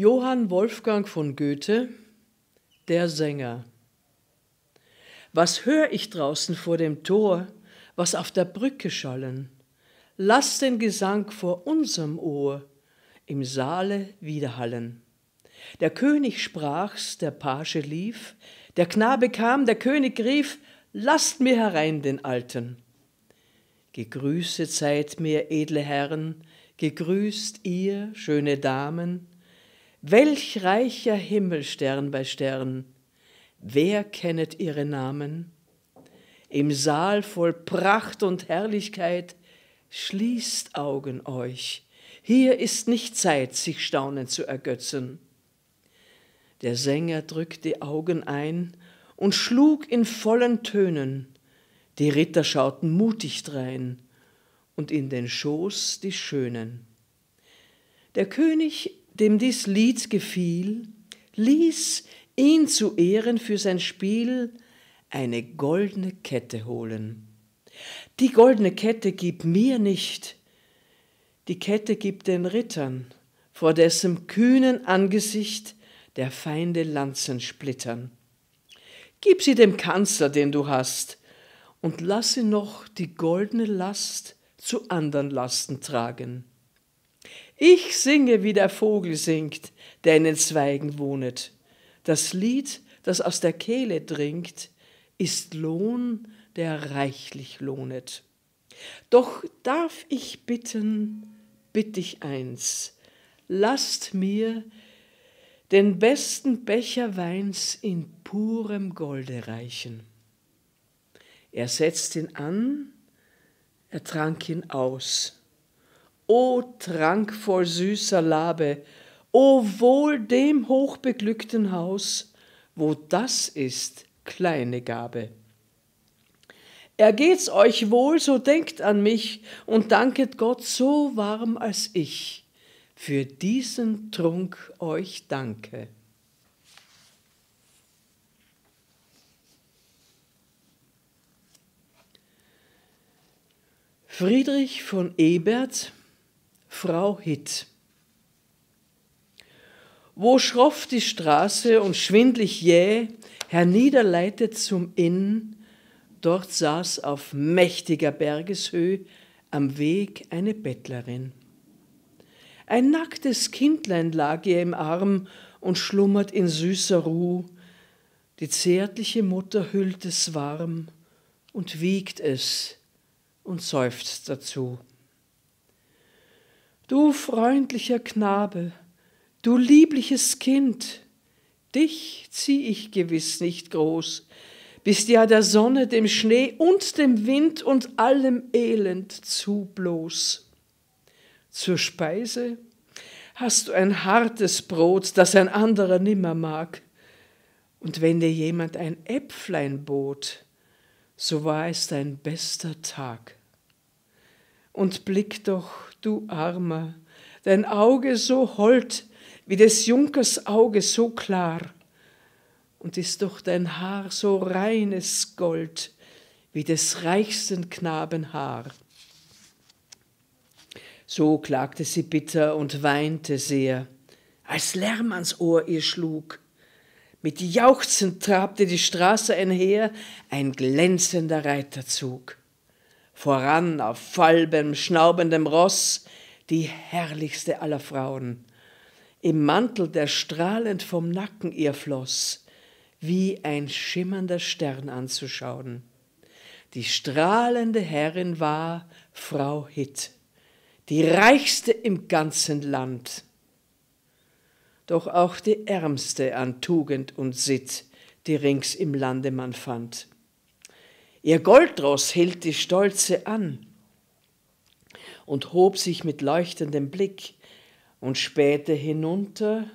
Johann Wolfgang von Goethe, der Sänger. Was hör ich draußen vor dem Tor, was auf der Brücke schallen? Lass den Gesang vor unserem Ohr im Saale widerhallen. Der König sprach's, der Page lief, der Knabe kam, der König rief, lasst mir herein den Alten. Gegrüßet seid mir, edle Herren, gegrüßt ihr, schöne Damen, welch reicher Himmelstern bei Stern, wer kennet ihre Namen? Im Saal voll Pracht und Herrlichkeit Schließt Augen euch, hier ist nicht Zeit, sich staunend zu ergötzen. Der Sänger drückt die Augen ein und schlug in vollen Tönen. Die Ritter schauten mutig drein und in den Schoß die Schönen. Der König, dem dies Lied gefiel, ließ ihn zu Ehren für sein Spiel eine goldene Kette holen. Die goldene Kette gib mir nicht, die Kette gib den Rittern, vor dessen kühnen Angesicht der Feinde Lanzen splittern. Gib sie dem Kanzler, den du hast, und lasse noch die goldene Last zu andern Lasten tragen. Ich singe, wie der Vogel singt, der in den Zweigen wohnet. Das Lied, das aus der Kehle dringt, ist Lohn der reichlich lohnet. Doch darf ich bitten, bitt ich eins, lasst mir den besten Becher Weins in purem Golde reichen. Er setzt ihn an, er trank ihn aus. O Trank voll süßer Labe, o wohl dem hochbeglückten Haus, wo das ist kleine Gabe. Ergeht's euch wohl, so denkt an mich und danket Gott so warm als ich. Für diesen Trunk euch danke. Friedrich von Ebert, Frau Hitt. Wo schroff die Straße und schwindlig jäh herniederleitet zum Inn, Dort saß auf mächtiger Bergeshöhe am Weg eine Bettlerin. Ein nacktes Kindlein lag ihr im Arm und schlummert in süßer Ruh. Die zärtliche Mutter hüllt es warm und wiegt es und seufzt dazu. Du freundlicher Knabe, du liebliches Kind, dich zieh ich gewiss nicht groß, bist ja der Sonne, dem Schnee und dem Wind und allem Elend zu bloß. Zur Speise hast du ein hartes Brot, das ein anderer nimmer mag. Und wenn dir jemand ein Äpflein bot, so war es dein bester Tag. Und blick doch, du Armer, dein Auge so hold, wie des Junkers Auge so klar, und ist doch dein Haar so reines Gold wie des reichsten Knaben Haar. So klagte sie bitter und weinte sehr, als Lärm ans Ohr ihr schlug. Mit Jauchzen trabte die Straße einher ein glänzender Reiterzug. Voran auf falbem, schnaubendem Ross die herrlichste aller Frauen, im Mantel, der strahlend vom Nacken ihr floss, wie ein schimmernder Stern anzuschauen. Die strahlende Herrin war Frau Hitt, die reichste im ganzen Land, doch auch die ärmste an Tugend und Sitt, die rings im Lande man fand. Ihr Goldross hielt die Stolze an und hob sich mit leuchtendem Blick und spähte hinunter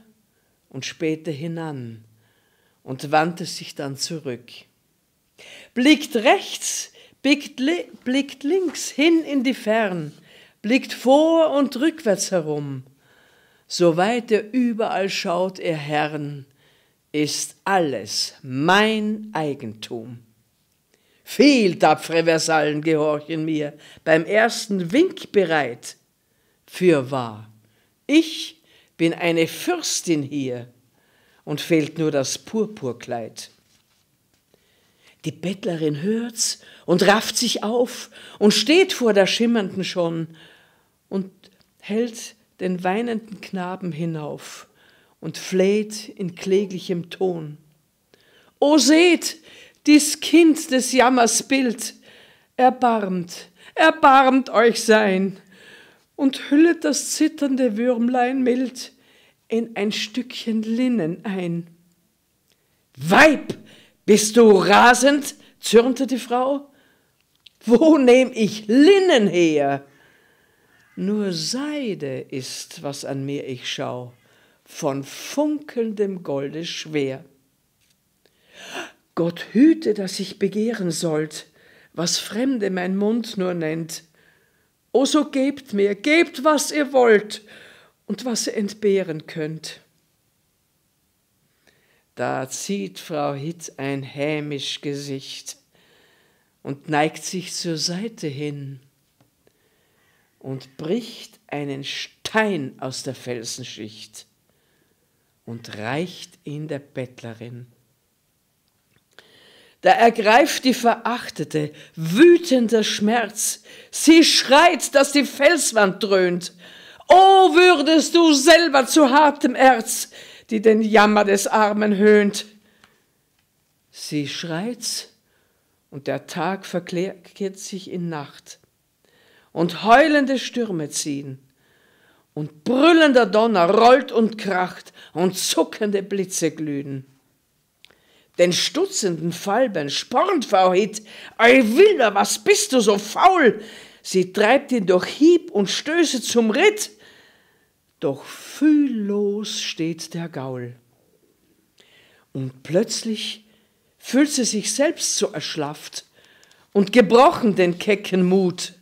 und spähte hinan und wandte sich dann zurück. Blickt rechts, blickt, li blickt links hin in die Fern, blickt vor und rückwärts herum. Soweit er überall schaut, ihr Herren, ist alles mein Eigentum. Viel tapfere Versallen gehorchen mir, beim ersten Wink bereit. Für wahr, ich bin eine Fürstin hier und fehlt nur das Purpurkleid. Die Bettlerin hört's und rafft sich auf und steht vor der Schimmernden schon und hält den weinenden Knaben hinauf und fleht in kläglichem Ton. O seht, dies Kind des Jammers Bild, erbarmt, erbarmt euch sein und hüllet das zitternde Würmlein mild in ein Stückchen Linnen ein. Weib, bist du rasend? zürnte die Frau. Wo nehm ich Linnen her? Nur Seide ist, was an mir ich schau, von funkelndem Golde schwer. Gott hüte, dass ich begehren sollt, was Fremde mein Mund nur nennt. O so gebt mir, gebt, was ihr wollt und was ihr entbehren könnt. Da zieht Frau Hitt ein hämisch Gesicht und neigt sich zur Seite hin und bricht einen Stein aus der Felsenschicht und reicht ihn der Bettlerin. Da ergreift die Verachtete wütender Schmerz. Sie schreit, dass die Felswand dröhnt. O würdest du selber zu hartem Erz, die den Jammer des Armen höhnt. Sie schreit, und der Tag verkehrt sich in Nacht, und heulende Stürme ziehen, und brüllender Donner rollt und kracht, und zuckende Blitze glühen. Den stutzenden Falben spornt Frau Hitt, ei Wilder, was bist du so faul? Sie treibt ihn durch Hieb und Stöße zum Ritt, doch fühllos steht der Gaul. Und plötzlich fühlt sie sich selbst so erschlafft und gebrochen den kecken Mut.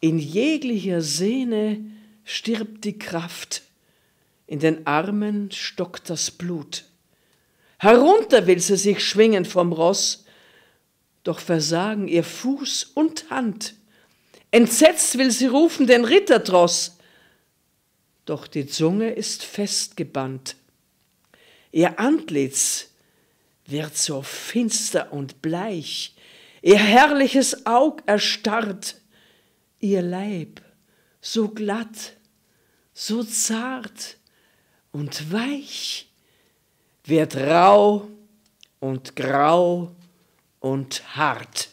In jeglicher Sehne stirbt die Kraft, in den Armen stockt das Blut. Herunter will sie sich schwingen vom Ross, doch versagen ihr Fuß und Hand. Entsetzt will sie rufen den Rittertross, doch die Zunge ist festgebannt. Ihr Antlitz wird so finster und bleich, ihr herrliches Aug erstarrt, ihr Leib so glatt, so zart und weich, wird rau und grau und hart.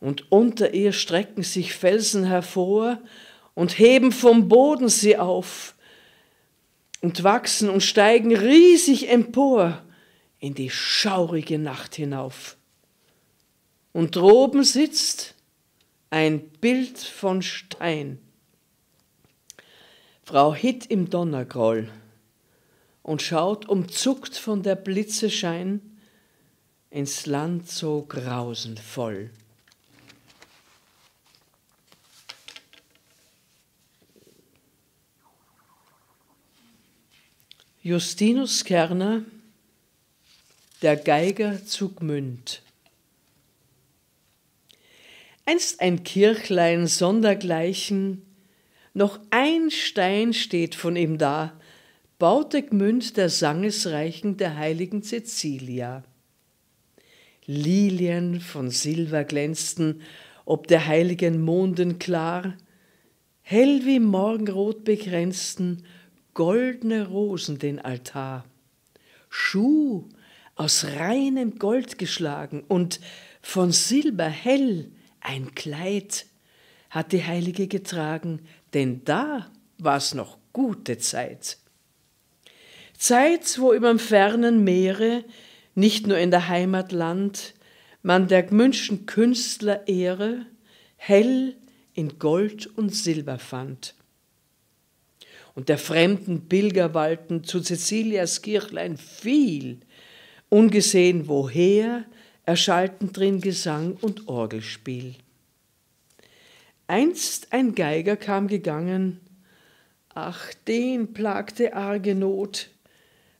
Und unter ihr strecken sich Felsen hervor, und heben vom Boden sie auf und wachsen und steigen riesig empor in die schaurige Nacht hinauf. Und droben sitzt ein Bild von Stein. Frau Hitt im Donnergroll und schaut umzuckt von der Blitze Schein ins Land so grausenvoll. Justinus Kerner, der Geiger zu Gmünd. Einst ein Kirchlein sondergleichen, noch ein Stein steht von ihm da, baute Gmünd der Sangesreichen der heiligen Cecilia. Lilien von Silber glänzten ob der heiligen Monden klar, hell wie Morgenrot begrenzten goldene Rosen den Altar, Schuh aus reinem Gold geschlagen und von Silber hell ein Kleid hat die Heilige getragen, denn da war's noch gute Zeit. Zeit, wo überm fernen Meere, nicht nur in der Heimatland, man der Gmünschen Künstler Ehre hell in Gold und Silber fand und der fremden Pilger wallten zu Cecilias Kirchlein viel, ungesehen woher erschallten drin Gesang und Orgelspiel. Einst ein Geiger kam gegangen, ach, den plagte arge Not,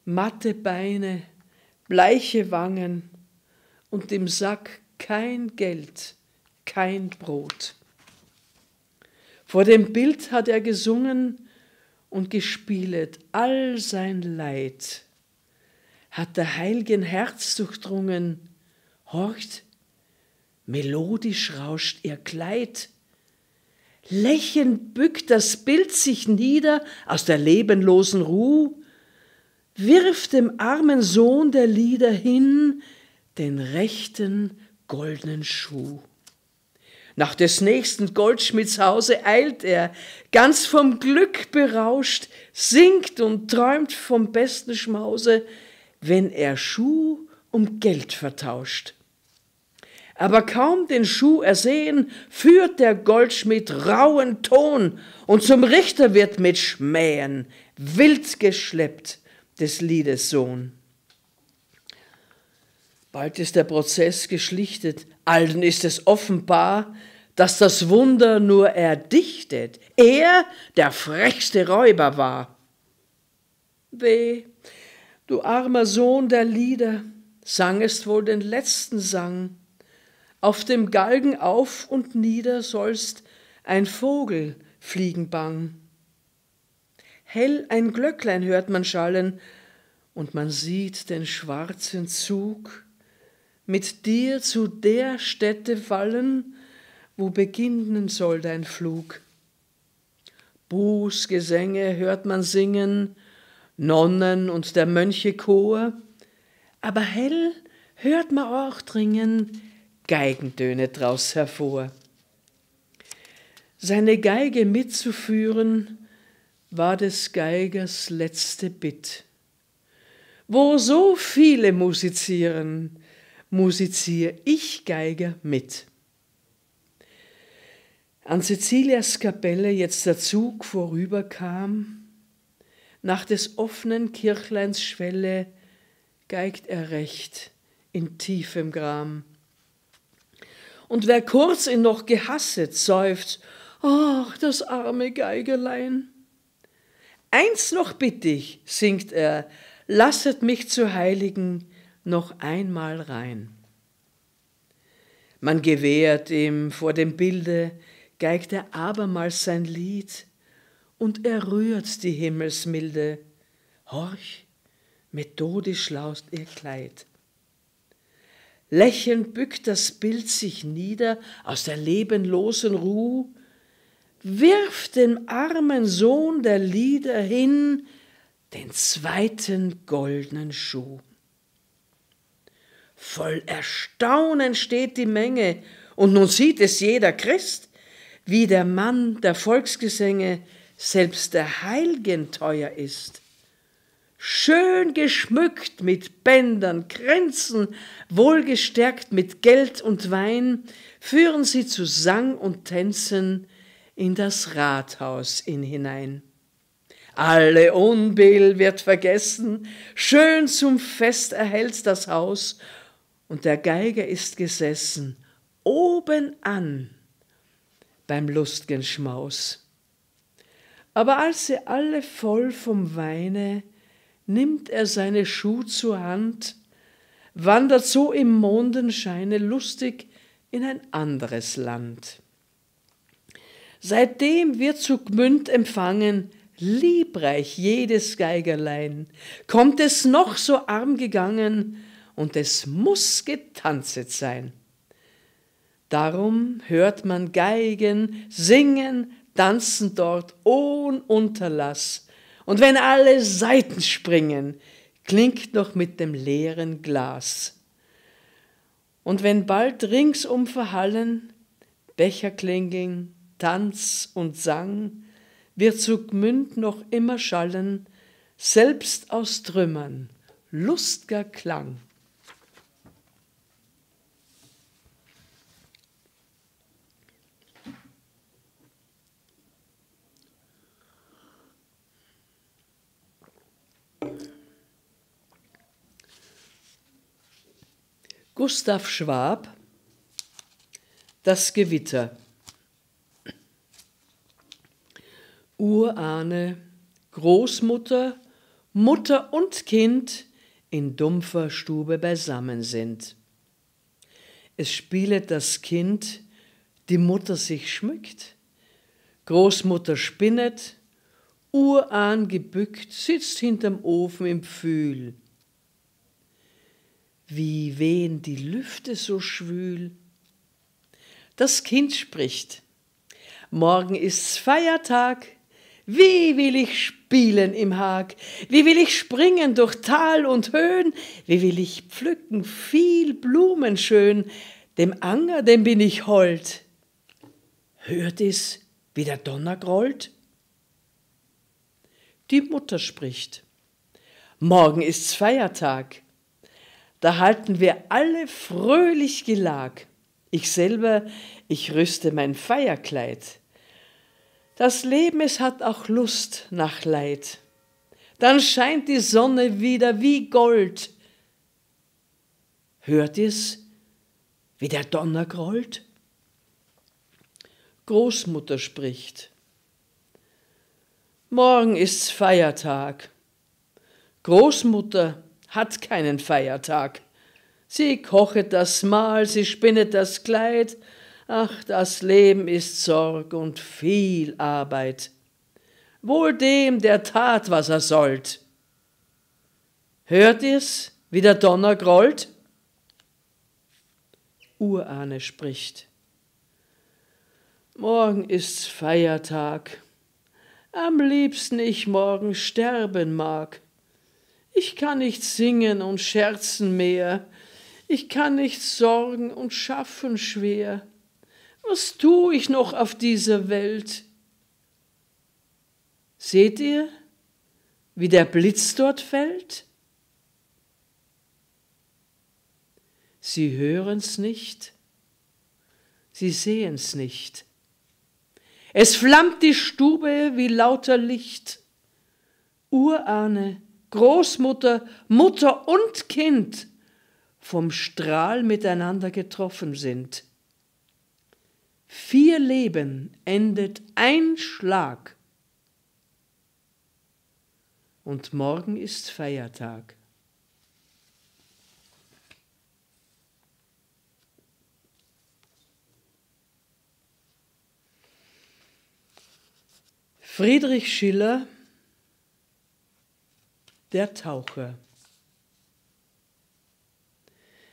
matte Beine, bleiche Wangen und im Sack kein Geld, kein Brot. Vor dem Bild hat er gesungen, und gespielet all sein Leid, hat der heiligen Herz durchdrungen, horcht, melodisch rauscht ihr Kleid, lächelnd bückt das Bild sich nieder aus der lebenlosen Ruh, wirft dem armen Sohn der Lieder hin den rechten goldenen Schuh. Nach des nächsten Goldschmidts Hause eilt er, ganz vom Glück berauscht, singt und träumt vom besten Schmause, wenn er Schuh um Geld vertauscht. Aber kaum den Schuh ersehen, führt der Goldschmied rauen Ton und zum Richter wird mit Schmähen wild geschleppt des Liedes Sohn. Bald ist der Prozess geschlichtet, allen ist es offenbar, dass das Wunder nur erdichtet, er der frechste Räuber war. Weh, du armer Sohn der Lieder, sangest wohl den letzten Sang, auf dem Galgen auf und nieder sollst ein Vogel fliegen bang. Hell ein Glöcklein hört man schallen, und man sieht den schwarzen Zug mit dir zu der Stätte fallen, wo beginnen soll dein Flug. Bußgesänge hört man singen, Nonnen und der Mönche Chor, aber hell hört man auch dringen Geigentöne draus hervor. Seine Geige mitzuführen, war des Geigers letzte Bitt. Wo so viele musizieren, musiziere ich Geiger mit. An Cecilias Kapelle jetzt der Zug vorüberkam, nach des offenen Kirchleins Schwelle geigt er recht in tiefem Gram. Und wer kurz ihn noch gehasset, seufzt, ach, das arme Geigerlein. Eins noch bitt ich, singt er, lasset mich zu Heiligen noch einmal rein. Man gewährt ihm vor dem Bilde geigt er abermals sein Lied und er rührt die Himmelsmilde. Horch, methodisch laust ihr Kleid. Lächelnd bückt das Bild sich nieder aus der lebenlosen Ruh, wirft dem armen Sohn der Lieder hin den zweiten goldenen Schuh. Voll Erstaunen steht die Menge, und nun sieht es jeder Christ, wie der Mann der Volksgesänge selbst der Heilgen teuer ist. Schön geschmückt mit Bändern, Kränzen, wohlgestärkt mit Geld und Wein, führen sie zu Sang und Tänzen in das Rathaus in hinein. Alle Unbill wird vergessen, schön zum Fest erhält das Haus, und der Geiger ist gesessen, oben an beim lustgen Schmaus. Aber als sie alle voll vom Weine, nimmt er seine Schuh zur Hand, wandert so im Mondenscheine lustig in ein anderes Land. Seitdem wird zu Gmünd empfangen, liebreich jedes Geigerlein, kommt es noch so arm gegangen, und es muss getanzet sein. Darum hört man Geigen, singen, tanzen dort ohn Unterlass. Und wenn alle Seiten springen, klingt noch mit dem leeren Glas. Und wenn bald ringsum verhallen Becherklinging, Tanz und Sang, wird zu Gmünd noch immer schallen, selbst aus Trümmern, lustger Klang. Gustav Schwab Das Gewitter Urahne, Großmutter, Mutter und Kind in dumpfer Stube beisammen sind. Es spielet das Kind, die Mutter sich schmückt, Großmutter spinnet, urahn gebückt, sitzt hinterm Ofen im Pfühl. Wie wehen die Lüfte so schwül. Das Kind spricht. Morgen ist's Feiertag. Wie will ich spielen im Hag? Wie will ich springen durch Tal und Höhen? Wie will ich pflücken viel Blumen schön? Dem Anger, dem bin ich hold. Hört es, wie der Donner grollt? Die Mutter spricht. Morgen ist's Feiertag. Da halten wir alle fröhlich Gelag. Ich selber, ich rüste mein Feierkleid. Das Leben, es hat auch Lust nach Leid. Dann scheint die Sonne wieder wie Gold. Hört ihr's, wie der Donner grollt? Großmutter spricht. Morgen ist's Feiertag. Großmutter hat keinen Feiertag. Sie kochet das Mahl, sie spinnet das Kleid. Ach, das Leben ist Sorg und viel Arbeit. Wohl dem, der tat, was er sollt. Hört ihr's, wie der Donner grollt? Urahne spricht. Morgen ist's Feiertag am liebsten ich morgen sterben mag. Ich kann nicht singen und scherzen mehr, ich kann nicht sorgen und schaffen schwer. Was tu ich noch auf dieser Welt? Seht ihr, wie der Blitz dort fällt? Sie hören's nicht, sie sehen's nicht. Es flammt die Stube wie lauter Licht. Urahne, Großmutter, Mutter und Kind vom Strahl miteinander getroffen sind. Vier Leben endet ein Schlag. Und morgen ist Feiertag. Friedrich Schiller Der Taucher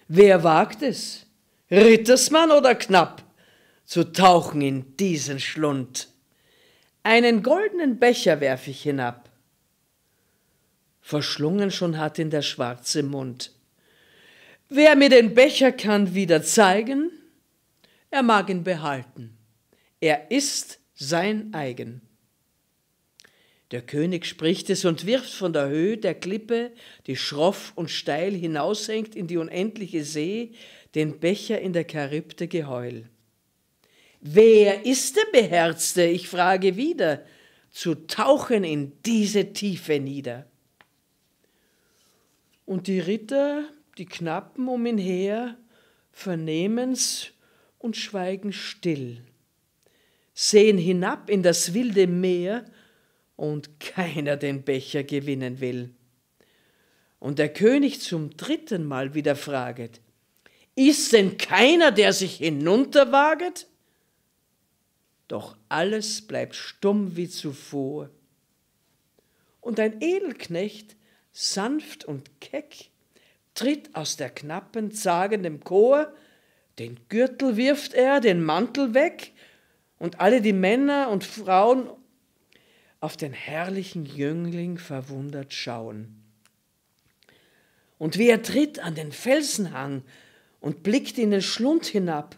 Wer wagt es, Rittersmann oder Knapp, zu tauchen in diesen Schlund? Einen goldenen Becher werf ich hinab. Verschlungen schon hat ihn der schwarze Mund. Wer mir den Becher kann wieder zeigen, er mag ihn behalten. Er ist sein eigen. Der König spricht es und wirft von der Höhe der Klippe, die schroff und steil hinaushängt in die unendliche See, den Becher in der Charybde Geheul. Wer ist der Beherzte, ich frage wieder, zu tauchen in diese Tiefe nieder? Und die Ritter, die Knappen um ihn her, vernehmen's und schweigen still, sehen hinab in das wilde Meer, und keiner den Becher gewinnen will. Und der König zum dritten Mal wieder fraget, ist denn keiner, der sich hinunterwaget? Doch alles bleibt stumm wie zuvor. Und ein Edelknecht, sanft und keck, tritt aus der knappen, zagendem Chor, den Gürtel wirft er, den Mantel weg, und alle die Männer und Frauen auf den herrlichen Jüngling verwundert schauen. Und wie er tritt an den Felsenhang und blickt in den Schlund hinab,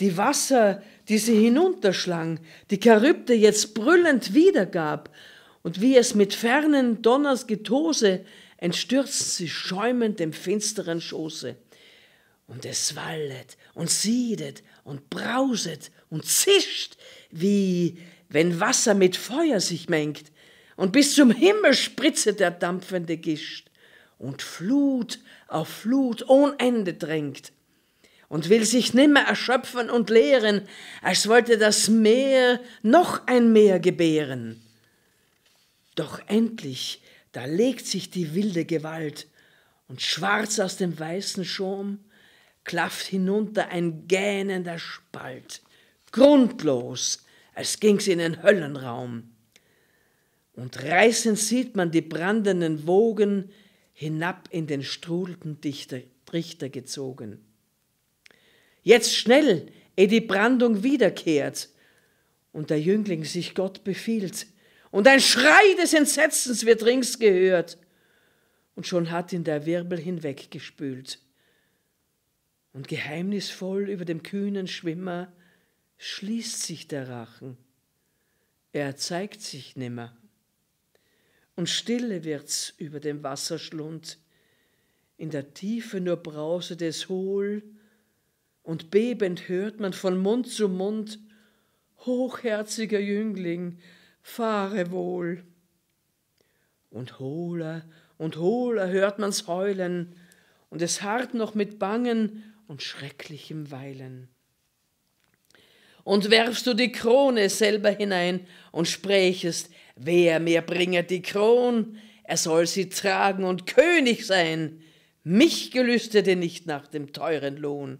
die Wasser, die sie hinunterschlang, die Charybde jetzt brüllend wiedergab, und wie es mit fernen Donners Getose entstürzt sie schäumend dem finsteren Schoße. Und es wallet und siedet und brauset und zischt, wie wenn Wasser mit Feuer sich mengt, und bis zum Himmel spritzet der dampfende Gischt, und Flut auf Flut ohn Ende drängt, und will sich nimmer erschöpfen und leeren, als wollte das Meer noch ein Meer gebären. Doch endlich, da legt sich die wilde Gewalt, und schwarz aus dem weißen Schom klafft hinunter ein gähnender Spalt, grundlos, als ging's in den Höllenraum. und reißend sieht man die brandenden Wogen hinab in den strudelnden Trichter gezogen. Jetzt schnell, ehe die Brandung wiederkehrt und der Jüngling sich Gott befiehlt, und ein Schrei des Entsetzens wird rings gehört, und schon hat ihn der Wirbel hinweggespült. Und geheimnisvoll über dem kühnen Schwimmer schließt sich der Rachen. Er zeigt sich nimmer. Und stille wird's über dem Wasserschlund, in der Tiefe nur brauset es hohl, und bebend hört man von Mund zu Mund, hochherziger Jüngling, fahre wohl. Und hohler und hohler hört man's heulen, und es harrt noch mit Bangen und schrecklichem Weilen. Und werfst du die Krone selber hinein und sprächest, wer mir bringe die Kron, er soll sie tragen und König sein, mich gelüstete nicht nach dem teuren Lohn.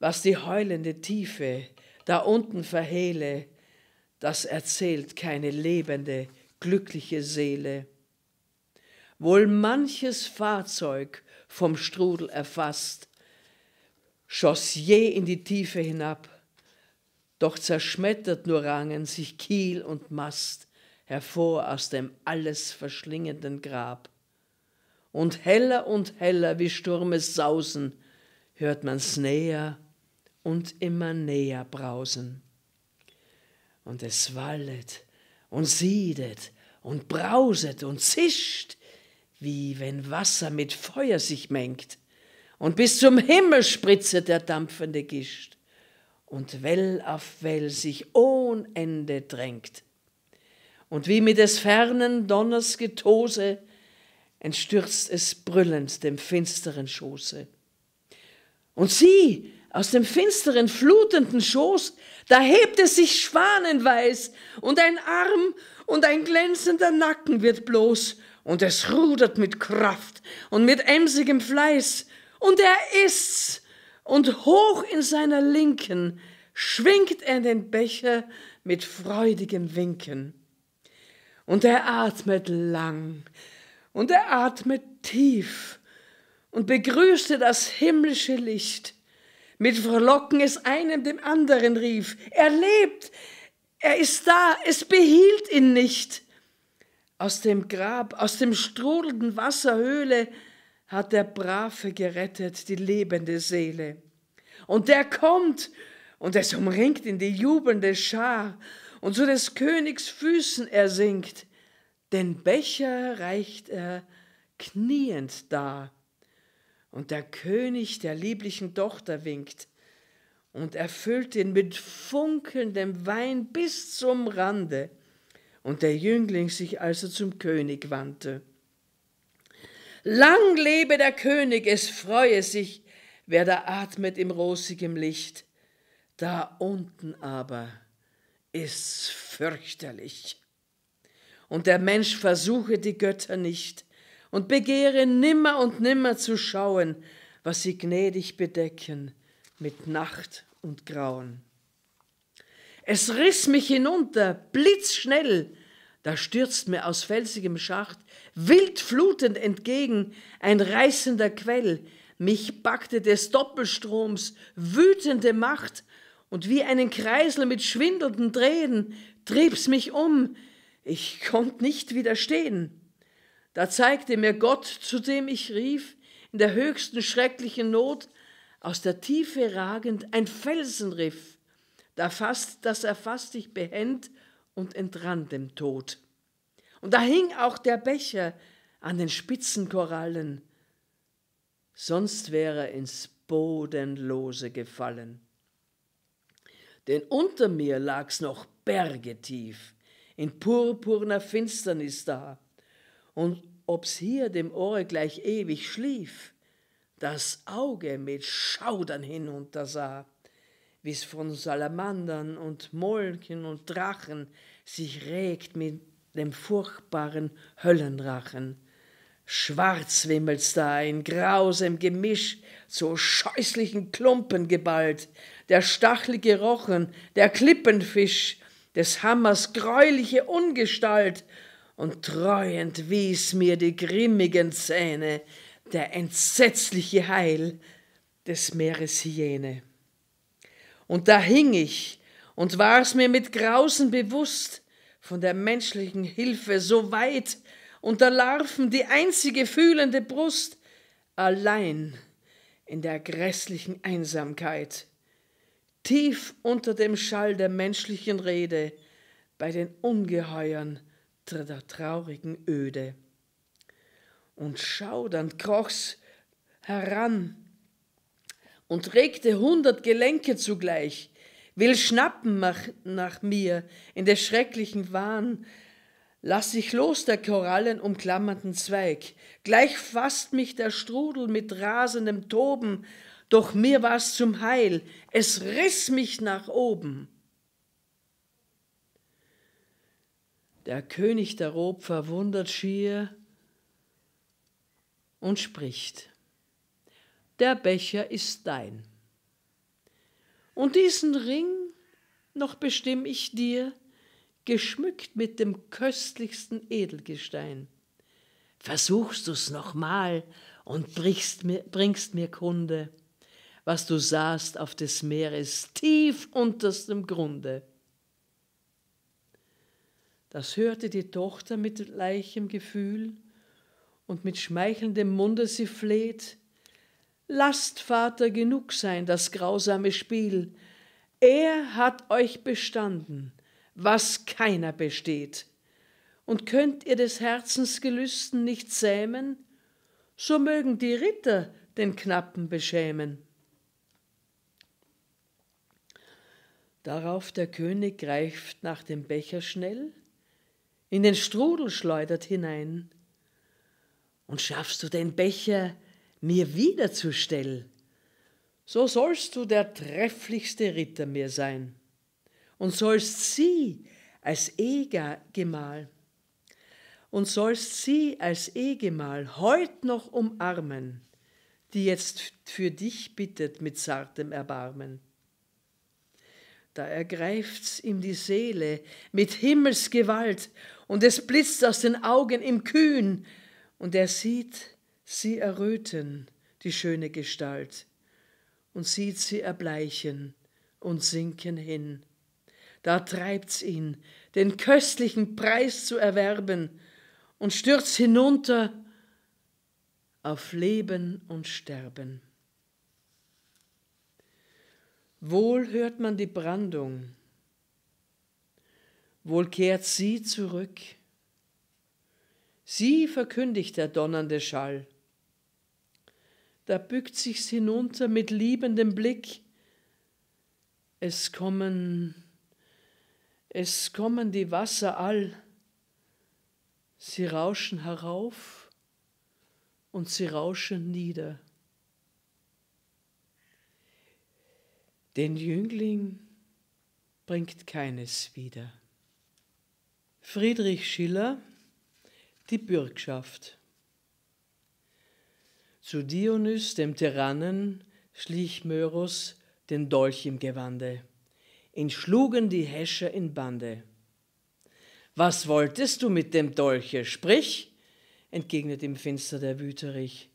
Was die heulende Tiefe da unten verhehle, das erzählt keine lebende, glückliche Seele. Wohl manches Fahrzeug vom Strudel erfasst, schoss je in die Tiefe hinab, doch zerschmettert nur rangen sich Kiel und Mast hervor aus dem alles verschlingenden Grab. Und heller und heller wie Sturmes Sausen hört man's näher und immer näher brausen. Und es wallet und siedet und brauset und zischt, wie wenn Wasser mit Feuer sich mengt, und bis zum Himmel spritzet der dampfende Gischt, und Well auf Well sich ohn Ende drängt. Und wie mit des fernen Donners Getose entstürzt es brüllend dem finsteren Schoße. Und sieh, aus dem finsteren, flutenden Schoß, da hebt es sich schwanenweiß, und ein Arm und ein glänzender Nacken wird bloß, und es rudert mit Kraft und mit emsigem Fleiß, und er ist's, und hoch in seiner Linken schwingt er den Becher mit freudigem Winken. Und er atmet lang, und er atmet tief, und begrüßte das himmlische Licht, mit Verlocken es einem dem anderen rief. Er lebt, er ist da, es behielt ihn nicht. Aus dem Grab, aus dem strudelnden Wasserhöhle hat der Brave gerettet die lebende Seele. Und der kommt, und es umringt ihn die jubelnde Schar, und zu des Königs Füßen er sinkt. Den Becher reicht er kniend dar und der König der lieblichen Tochter winkt und erfüllt ihn mit funkelndem Wein bis zum Rande. Und der Jüngling sich also zum König wandte. Lang lebe der König, es freue sich, wer da atmet im rosigem Licht. Da unten aber ist's fürchterlich. Und der Mensch versuche die Götter nicht, und begehre nimmer und nimmer zu schauen, was sie gnädig bedecken mit Nacht und Grauen. Es riss mich hinunter, blitzschnell, da stürzt mir aus felsigem Schacht wild flutend entgegen ein reißender Quell, mich packte des Doppelstroms wütende Macht, und wie einen Kreisel mit schwindelnden Drehen trieb's mich um, ich konnt nicht widerstehen. Da zeigte mir Gott, zu dem ich rief, in der höchsten schrecklichen Not, aus der Tiefe ragend ein Felsenriff, da fast, das erfasst ich behend und entrann dem Tod. Und da hing auch der Becher an den spitzen Korallen, sonst wäre er ins Bodenlose gefallen. Denn unter mir lag's noch bergetief, in purpurner Finsternis da, und ob's hier dem Ohre gleich ewig schlief, das Auge mit Schaudern hinuntersah, wie's von Salamandern und Molchen und Drachen sich regt mit dem furchtbaren Höllenrachen. Schwarz wimmelt's da in grausem Gemisch, zu scheußlichen Klumpen geballt, der stachelige Rochen, der Klippenfisch, des Hammers greuliche Ungestalt, und treuend wies mir die grimmigen Zähne der entsetzliche Heil des Meeres Hyäne. Und da hing ich und war's mir mit Grausen bewusst, von der menschlichen Hilfe so weit, unter Larven die einzige fühlende Brust, allein in der grässlichen Einsamkeit, tief unter dem Schall der menschlichen Rede, bei den Ungeheuern der traurigen Öde. Und schaudernd kroch's heran und regte hundert Gelenke zugleich, will schnappen nach, nach mir in des schrecklichen Wahn, lass ich los der Korallen umklammernden Zweig, gleich fasst mich der Strudel mit rasendem Toben, doch mir war's zum Heil, es riss mich nach oben. Der König der Rob verwundert schier und spricht, der Becher ist dein. Und diesen Ring noch bestimm ich dir, geschmückt mit dem köstlichsten Edelgestein. Versuchst du's nochmal und bringst mir, bringst mir Kunde, was du sahst auf des Meeres tief unterstem Grunde. Das hörte die Tochter mit leichem Gefühl, und mit schmeichelndem Munde sie fleht, Lasst Vater genug sein, das grausame Spiel, er hat euch bestanden, was keiner besteht. Und könnt ihr des Herzens Gelüsten nicht sämen, so mögen die Ritter den Knappen beschämen. Darauf der König greift nach dem Becher schnell, in den Strudel schleudert hinein. Und schaffst du den Becher mir wiederzustell, so sollst du der trefflichste Ritter mir sein und sollst sie als Ehegemahl und sollst sie als Ehegemahl heut noch umarmen, die jetzt für dich bittet mit zartem Erbarmen. Da ergreift's ihm die Seele mit Himmelsgewalt und es blitzt aus den Augen im Kühn und er sieht sie erröten, die schöne Gestalt, und sieht sie erbleichen und sinken hin. Da treibt's ihn, den köstlichen Preis zu erwerben, und stürzt hinunter auf Leben und Sterben. Wohl hört man die Brandung, wohl kehrt sie zurück. Sie verkündigt der donnernde Schall da bückt sich's hinunter mit liebendem Blick. Es kommen, es kommen die Wasser all, sie rauschen herauf und sie rauschen nieder. Den Jüngling bringt keines wieder. Friedrich Schiller, die Bürgschaft. Zu Dionys, dem Tyrannen, schlich Möros den Dolch im Gewande. Ihn schlugen die Häscher in Bande. Was wolltest du mit dem Dolche? Sprich, entgegnet ihm finster der Wüterich.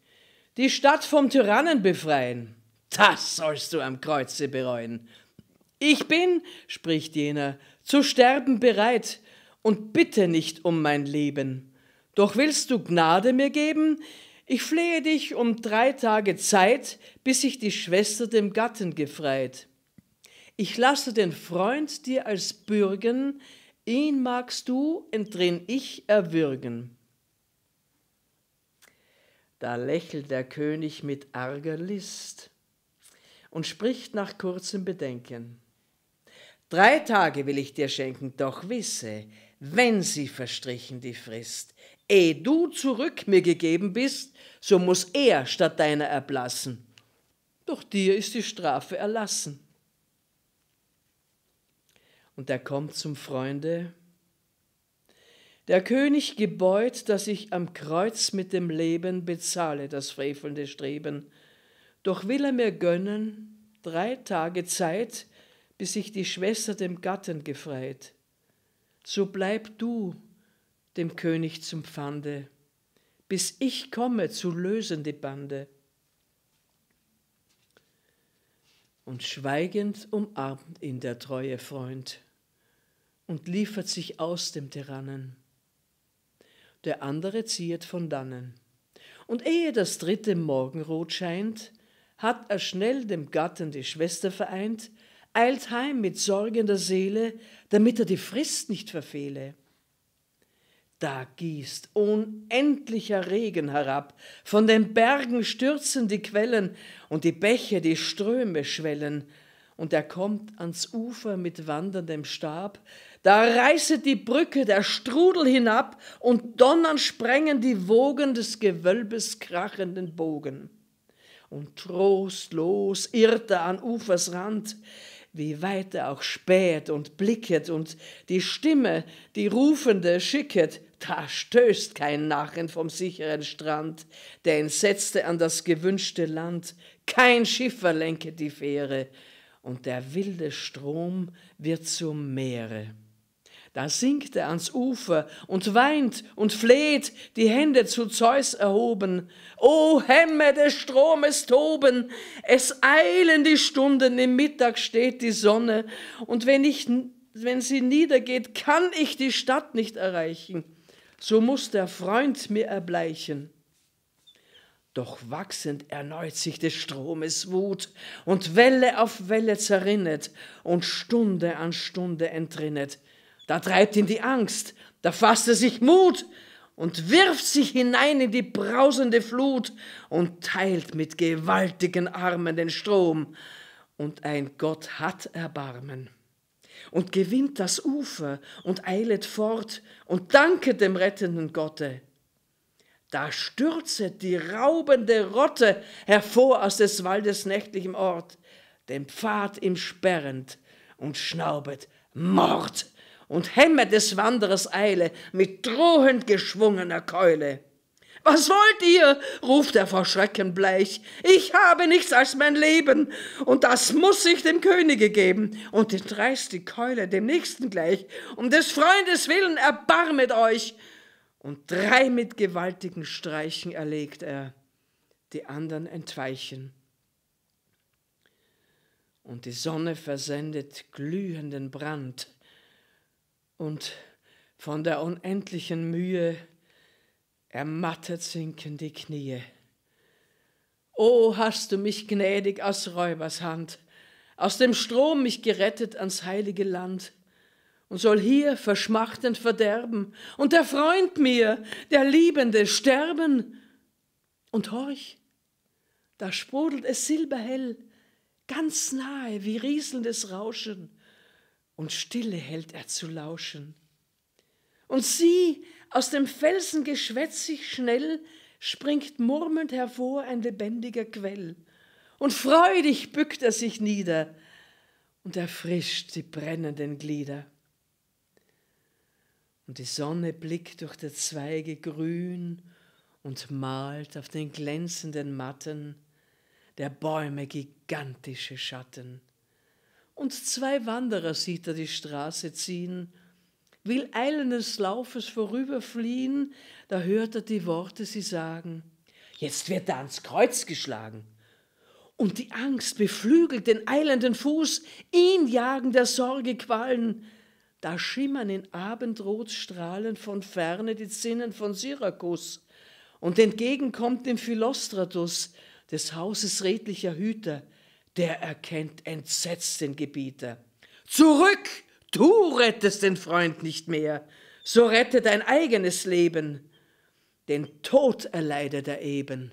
Die Stadt vom Tyrannen befreien. Das sollst du am Kreuze bereuen. Ich bin, spricht jener, zu sterben bereit und bitte nicht um mein Leben. Doch willst du Gnade mir geben, ich flehe dich um drei Tage Zeit, bis sich die Schwester dem Gatten gefreit. Ich lasse den Freund dir als bürgen, ihn magst du, entdrinn ich, erwürgen. Da lächelt der König mit arger List und spricht nach kurzem Bedenken. Drei Tage will ich dir schenken, doch wisse, wenn sie verstrichen die Frist, ehe du zurück mir gegeben bist, so muss er statt deiner erblassen. Doch dir ist die Strafe erlassen. Und er kommt zum Freunde. Der König gebeut, dass ich am Kreuz mit dem Leben bezahle das frevelnde Streben. Doch will er mir gönnen drei Tage Zeit, bis sich die Schwester dem Gatten gefreit. So bleib du dem König zum Pfande, bis ich komme zu lösen die Bande. Und schweigend umarmt ihn der treue Freund und liefert sich aus dem Tyrannen. Der andere ziehet von dannen. Und ehe das dritte Morgenrot scheint, hat er schnell dem Gatten die Schwester vereint, eilt heim mit sorgender Seele, damit er die Frist nicht verfehle. Da gießt unendlicher Regen herab, von den Bergen stürzen die Quellen und die Bäche, die Ströme schwellen, und er kommt ans Ufer mit wanderndem Stab, da reißet die Brücke der Strudel hinab und donnern sprengen die Wogen des Gewölbes krachenden Bogen. Und trostlos irrt er an Ufers Rand, wie weit er auch späht und blicket und die Stimme, die Rufende schicket, da stößt kein Narren vom sicheren Strand, der entsetzte an das gewünschte Land, kein Schiffer lenket die Fähre, und der wilde Strom wird zum Meere. Da sinkt er ans Ufer und weint und fleht, die Hände zu Zeus erhoben. O Hemme des Stromes toben, es eilen die Stunden, im Mittag steht die Sonne, und wenn, ich, wenn sie niedergeht, kann ich die Stadt nicht erreichen. So muss der Freund mir erbleichen. Doch wachsend erneut sich des Stromes Wut und Welle auf Welle zerrinnet und Stunde an Stunde entrinnet. Da treibt ihn die Angst, da fasst er sich Mut und wirft sich hinein in die brausende Flut und teilt mit gewaltigen Armen den Strom. Und ein Gott hat Erbarmen und gewinnt das Ufer und eilet fort und danket dem rettenden Gotte. Da stürzet die raubende Rotte hervor aus des Waldes nächtlichem Ort, den Pfad ihm sperrend und schnaubet Mord und hemmet des Wanderers Eile mit drohend geschwungener Keule. Was wollt ihr? ruft er vor Schrecken bleich. Ich habe nichts als mein Leben, und das muss ich dem Könige geben, und entreißt die Keule dem Nächsten gleich. Um des Freundes willen erbarmet euch. Und drei mit gewaltigen Streichen erlegt er, die anderen entweichen. Und die Sonne versendet glühenden Brand, und von der unendlichen Mühe ermattet sinken die Knie. O hast du mich gnädig aus Räubers Hand, aus dem Strom mich gerettet ans heilige Land, und soll hier verschmachtend verderben, und der Freund mir, der Liebende, sterben. Und horch, da sprudelt es silberhell, ganz nahe wie rieselndes Rauschen, und Stille hält er zu lauschen. Und sieh, aus dem Felsen geschwätzig schnell springt murmelnd hervor ein lebendiger Quell. Und freudig bückt er sich nieder und erfrischt die brennenden Glieder. Und die Sonne blickt durch die Zweige grün und malt auf den glänzenden Matten der Bäume gigantische Schatten. Und zwei Wanderer sieht er die Straße ziehen, will eilendes Laufes vorüberfliehen, da hört er die Worte sie sagen, jetzt wird er ans Kreuz geschlagen. Und die Angst beflügelt den eilenden Fuß, ihn jagen der Sorge Qualen. Da schimmern in Abendrotstrahlen von ferne die Zinnen von Syrakus. Und entgegen kommt dem Philostratus, des Hauses redlicher Hüter, der erkennt entsetzt den Gebieter. Zurück! Du rettest den Freund nicht mehr, so rette dein eigenes Leben. Den Tod erleidet er eben.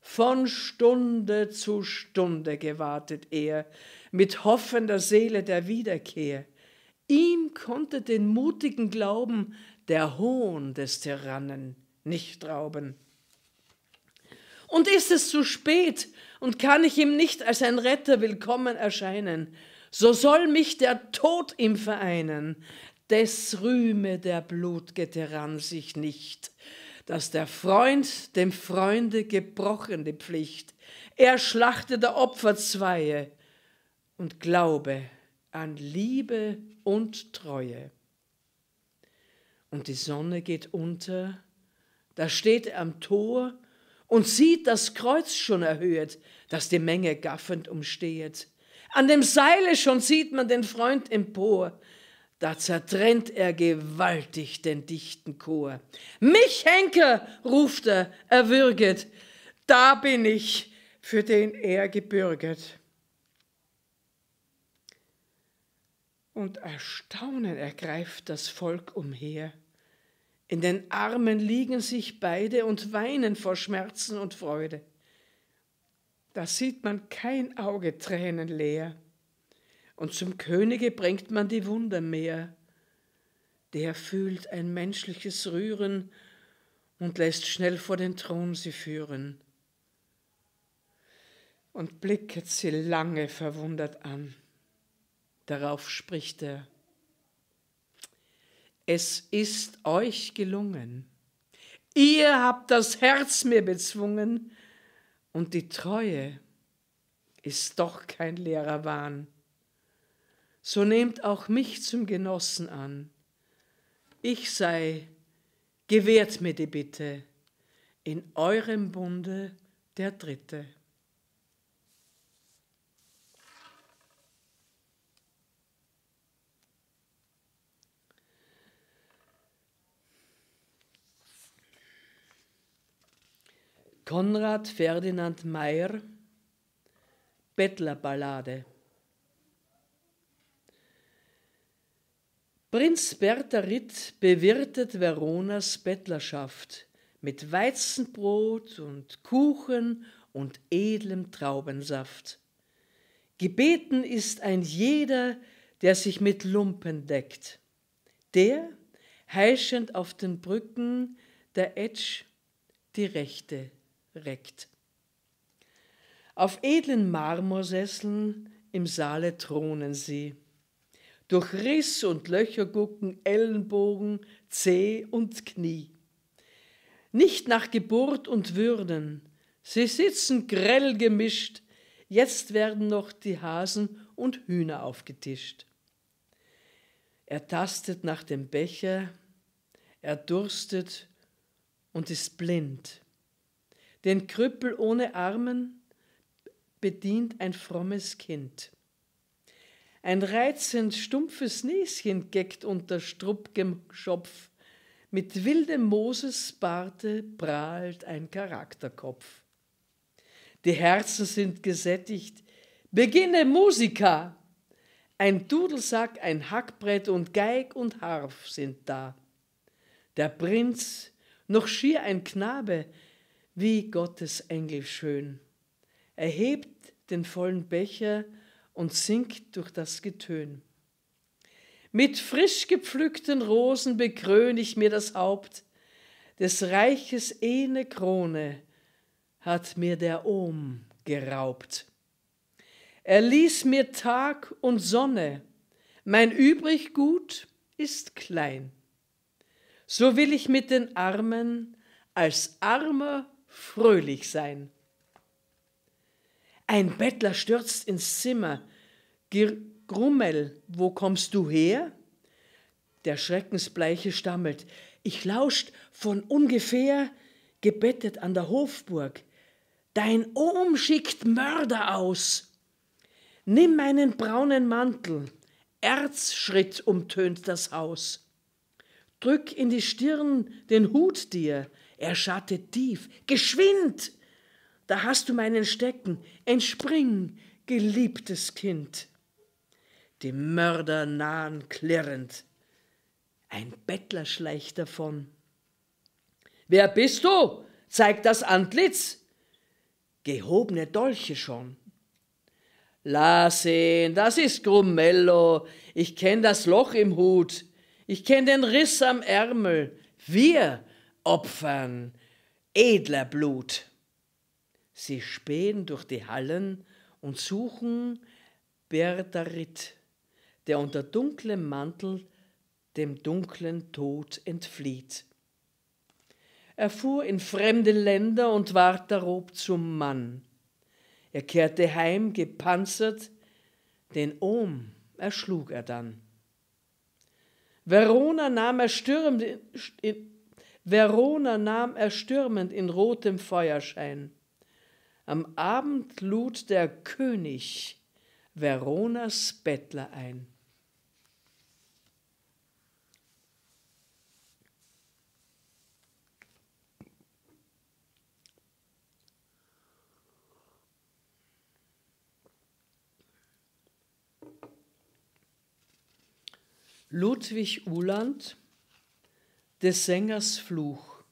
Von Stunde zu Stunde gewartet er, mit hoffender Seele der Wiederkehr. Ihm konnte den mutigen Glauben der Hohn des Tyrannen nicht rauben. Und ist es zu spät und kann ich ihm nicht als ein Retter willkommen erscheinen, so soll mich der Tod ihm vereinen, des rühme der blutge Tyrann sich nicht, dass der Freund dem Freunde gebrochen die Pflicht, er schlachte der Opfer zweie und glaube an Liebe und Treue. und die Sonne geht unter, da steht er am Tor und sieht das Kreuz schon erhöht, das die Menge gaffend umstehet. An dem Seile schon sieht man den Freund empor, da zertrennt er gewaltig den dichten Chor. Mich, Henker, ruft er, erwürget, da bin ich, für den er gebürget. Und Erstaunen ergreift das Volk umher. In den Armen liegen sich beide und weinen vor Schmerzen und Freude. Da sieht man kein Auge Tränen leer. Und zum Könige bringt man die Wunder mehr. Der fühlt ein menschliches Rühren und lässt schnell vor den Thron sie führen und blicket sie lange verwundert an. Darauf spricht er, es ist euch gelungen. Ihr habt das Herz mir bezwungen und die Treue ist doch kein leerer Wahn. So nehmt auch mich zum Genossen an. Ich sei, gewährt mir die Bitte, in eurem Bunde der Dritte. Konrad Ferdinand Meyer Bettlerballade. Prinz Bertha Ritt bewirtet Veronas Bettlerschaft mit Weizenbrot und Kuchen und edlem Traubensaft. Gebeten ist ein jeder, der sich mit Lumpen deckt, der, heischend auf den Brücken der Etsch, die Rechte reckt. Auf edlen Marmorsesseln im Saale thronen sie. Durch Riss und Löcher gucken Ellenbogen, Zeh und Knie. Nicht nach Geburt und Würden, sie sitzen grell gemischt, jetzt werden noch die Hasen und Hühner aufgetischt. Er tastet nach dem Becher, er durstet und ist blind. Den Krüppel ohne Armen bedient ein frommes Kind. Ein reizend stumpfes Näschen geckt unter struppgem Schopf. Mit wildem Mosesbarte prahlt ein Charakterkopf. Die Herzen sind gesättigt. Beginne Musika! Ein Dudelsack, ein Hackbrett und Geig und Harf sind da. Der Prinz, noch schier ein Knabe, wie Gottes Engel schön. Er hebt den vollen Becher und singt durch das Getön. Mit frisch gepflückten Rosen bekrön ich mir das Haupt, des Reiches ene Krone hat mir der Ohm geraubt. Er ließ mir Tag und Sonne, mein übrig Gut ist klein. So will ich mit den Armen als armer fröhlich sein. Ein Bettler stürzt ins Zimmer. Grummel, wo kommst du her? Der Schreckensbleiche stammelt. Ich lauscht von ungefähr, gebettet an der Hofburg. Dein Ohm schickt Mörder aus. Nimm meinen braunen Mantel, Erzschritt umtönt das Haus. Drück in die Stirn den Hut dir, er schattet tief. Geschwind! Da hast du meinen Stecken. Entspring, geliebtes Kind. Die Mörder nahen klirrend. Ein Bettler schleicht davon. Wer bist du? Zeig das Antlitz. Gehobene Dolche schon. Lass ihn, das ist Grummello. Ich kenn das Loch im Hut. Ich kenn den Riss am Ärmel. Wir opfern edler Blut. Sie spähen durch die Hallen und suchen Berdarit, der unter dunklem Mantel dem dunklen Tod entflieht. Er fuhr in fremde Länder und ward darob zum Mann. Er kehrte heim gepanzert, den Ohm erschlug er dann. Verona nahm er stürmend Verona nahm er stürmend in rotem Feuerschein. Am Abend lud der König Veronas Bettler ein. Ludwig Uhland, des Sängers Fluch.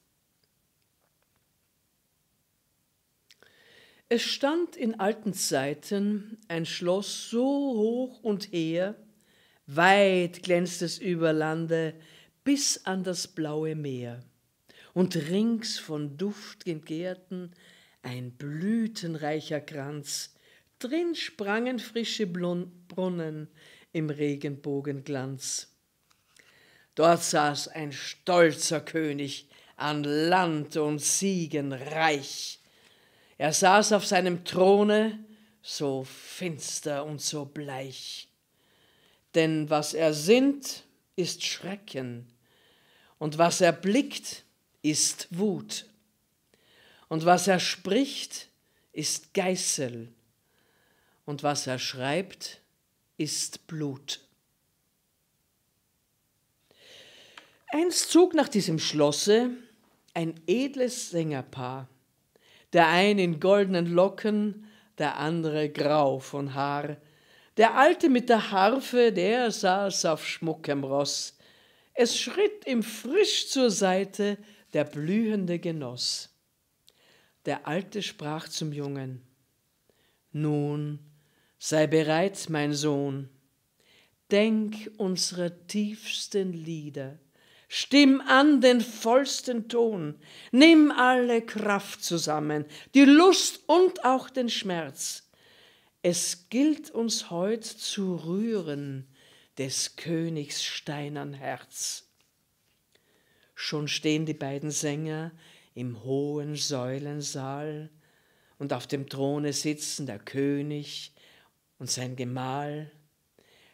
Es stand in alten Zeiten ein Schloss so hoch und hehr, weit glänzt es über Lande bis an das blaue Meer, und rings von Duft gegärten ein blütenreicher Kranz, drin sprangen frische Brunnen im Regenbogenglanz. Dort saß ein stolzer König, an Land und Siegen reich. Er saß auf seinem Throne, so finster und so bleich. Denn was er sinnt, ist Schrecken, und was er blickt, ist Wut, und was er spricht, ist Geißel, und was er schreibt, ist Blut. Einst zog nach diesem Schlosse ein edles Sängerpaar, der ein in goldenen Locken, der andere grau von Haar. Der Alte mit der Harfe, der saß auf schmuckem Ross. Es schritt ihm frisch zur Seite der blühende Genoss. Der Alte sprach zum Jungen, Nun sei bereit, mein Sohn, denk unsere tiefsten Lieder, Stimm an den vollsten Ton, nimm alle Kraft zusammen, die Lust und auch den Schmerz. Es gilt uns heut zu rühren des Königs steinern Herz. Schon stehen die beiden Sänger im hohen Säulensaal, und auf dem Throne sitzen der König und sein Gemahl.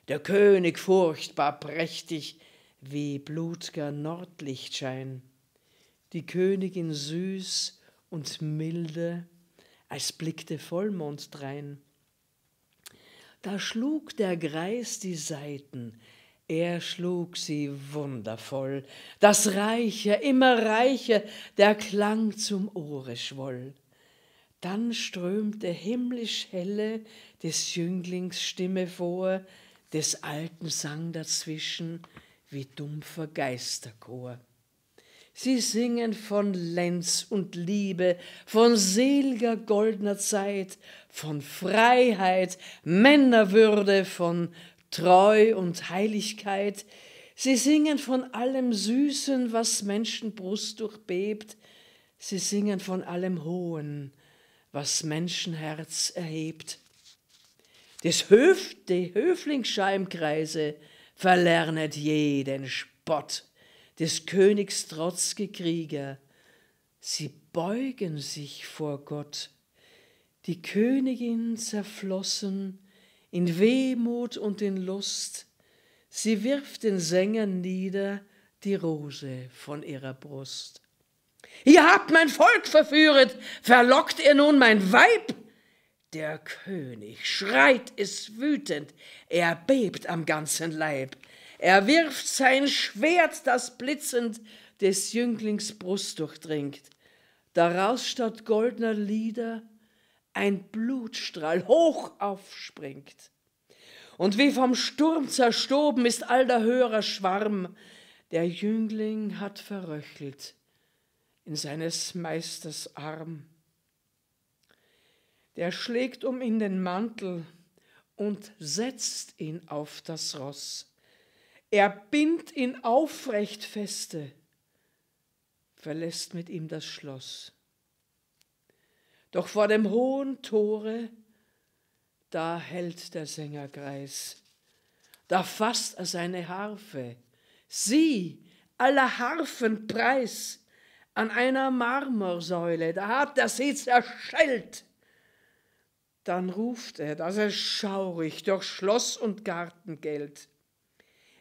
Der König furchtbar prächtig, wie blutger Nordlichtschein, die Königin süß und milde, als blickte Vollmond drein. Da schlug der Greis die Saiten, er schlug sie wundervoll, das Reiche, immer reicher, der Klang zum Ohre schwoll. Dann strömte himmlisch helle des Jünglings Stimme vor, des Alten Sang dazwischen, wie dumpfer Geisterchor. Sie singen von Lenz und Liebe, von selger goldner Zeit, von Freiheit, Männerwürde, von Treu und Heiligkeit. Sie singen von allem Süßen, was Menschenbrust durchbebt. Sie singen von allem Hohen, was Menschenherz erhebt. Des Höf, die Höflingsschar im Kreise, verlernet jeden Spott des Königs trotzge Krieger. Sie beugen sich vor Gott. Die Königin zerflossen in Wehmut und in Lust. Sie wirft den Sängern nieder die Rose von ihrer Brust. Ihr habt mein Volk verführet, verlockt ihr nun mein Weib? Der König schreit es wütend, er bebt am ganzen Leib. Er wirft sein Schwert, das blitzend des Jünglings Brust durchdringt. Daraus statt goldner Lieder ein Blutstrahl hoch aufspringt. Und wie vom Sturm zerstoben ist all der höherer Schwarm, der Jüngling hat verröchelt in seines Meisters Arm der schlägt um ihn den Mantel und setzt ihn auf das Ross. Er bindt ihn aufrecht feste, verlässt mit ihm das Schloss. Doch vor dem hohen Tore, da hält der Sängerkreis, da fasst er seine Harfe, sie, aller Harfen Preis, an einer Marmorsäule, da hat er sie zerschellt dann ruft er, dass er schaurig durch Schloss und Garten gellt.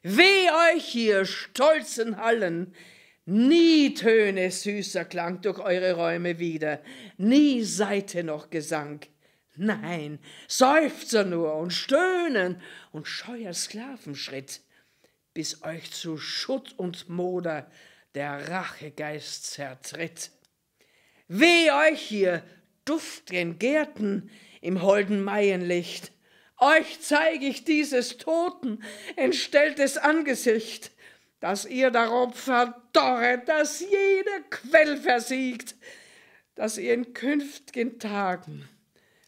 Weh euch, ihr stolzen Hallen! Nie Töne süßer Klang durch eure Räume wieder, nie Seite noch Gesang. Nein, Seufzer nur und Stöhnen und scheuer Sklavenschritt, bis euch zu Schutt und Moder der Rachegeist zertritt. Weh euch hier, duftigen Gärten im holden Maienlicht, euch zeig ich dieses Toten entstelltes Angesicht, dass ihr darob verdorret, dass jede Quell versiegt, dass ihr in künftigen Tagen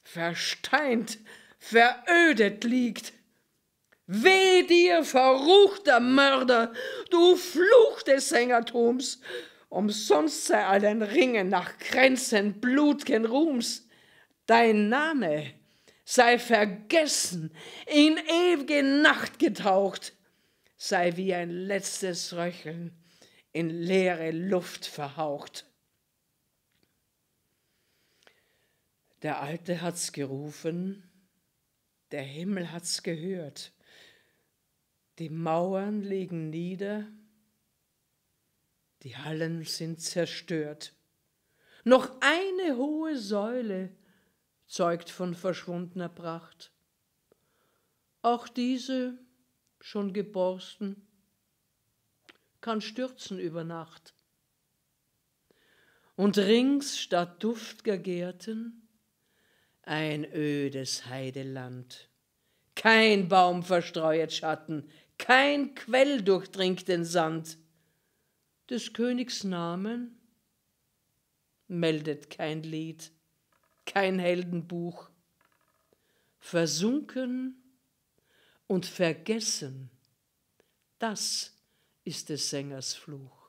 versteint, verödet liegt. Weh dir, verruchter Mörder, du Fluch des Sängertums, umsonst sei allen Ringen nach Grenzen blutgen Ruhms. Dein Name sei vergessen, in ewige Nacht getaucht, sei wie ein letztes Röcheln in leere Luft verhaucht. Der Alte hat's gerufen, der Himmel hat's gehört, die Mauern liegen nieder, die Hallen sind zerstört. Noch eine hohe Säule zeugt von verschwundener Pracht. Auch diese, schon geborsten, kann stürzen über Nacht. Und rings statt duftger Gärten ein ödes Heideland. Kein Baum verstreuet Schatten, kein Quell durchdringt den Sand. Des Königs Namen meldet kein Lied kein Heldenbuch. Versunken und vergessen, das ist des Sängers Fluch.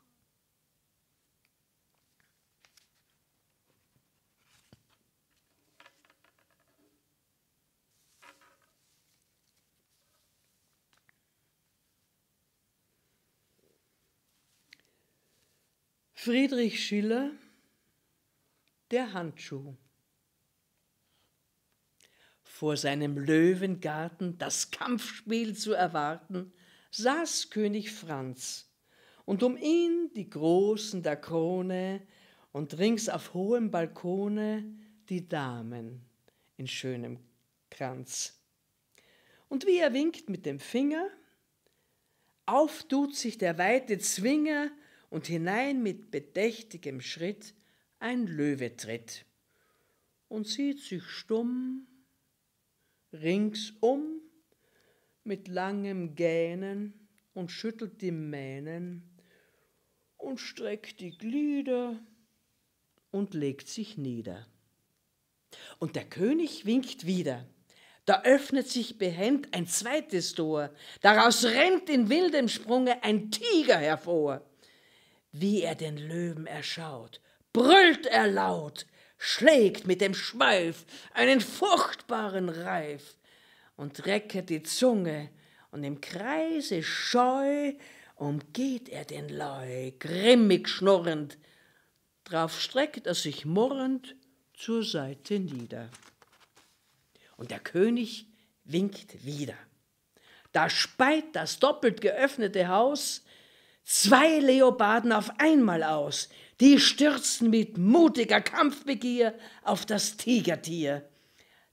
Friedrich Schiller Der Handschuh vor seinem Löwengarten das Kampfspiel zu erwarten, saß König Franz, und um ihn die Großen der Krone und rings auf hohem Balkone die Damen in schönem Kranz. Und wie er winkt mit dem Finger, auf tut sich der weite Zwinger und hinein mit bedächtigem Schritt ein Löwe tritt und sieht sich stumm ringsum mit langem Gähnen und schüttelt die Mähnen und streckt die Glieder und legt sich nieder. Und der König winkt wieder. Da öffnet sich behend ein zweites Tor, daraus rennt in wildem Sprunge ein Tiger hervor. Wie er den Löwen erschaut, brüllt er laut, schlägt mit dem Schweif einen furchtbaren Reif und recket die Zunge, und im Kreise scheu umgeht er den Leu, grimmig schnurrend, drauf streckt er sich murrend zur Seite nieder. Und der König winkt wieder. Da speit das doppelt geöffnete Haus zwei Leoparden auf einmal aus, die stürzten mit mutiger Kampfbegier auf das Tigertier.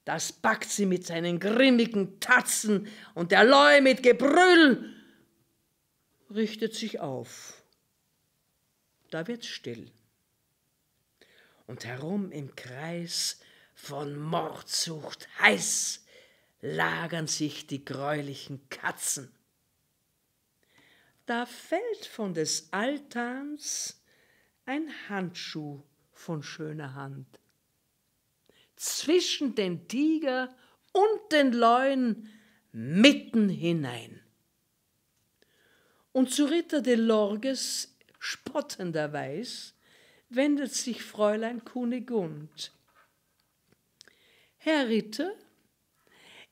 Das packt sie mit seinen grimmigen Tatzen und der Leu mit Gebrüll richtet sich auf. Da wird's still. Und herum im Kreis von Mordsucht heiß lagern sich die greulichen Katzen. Da fällt von des Altans ein Handschuh von schöner Hand. Zwischen den Tiger und den Leuen mitten hinein. Und zu Ritter de Lorges spottenderweis wendet sich Fräulein Kunigund. Herr Ritter,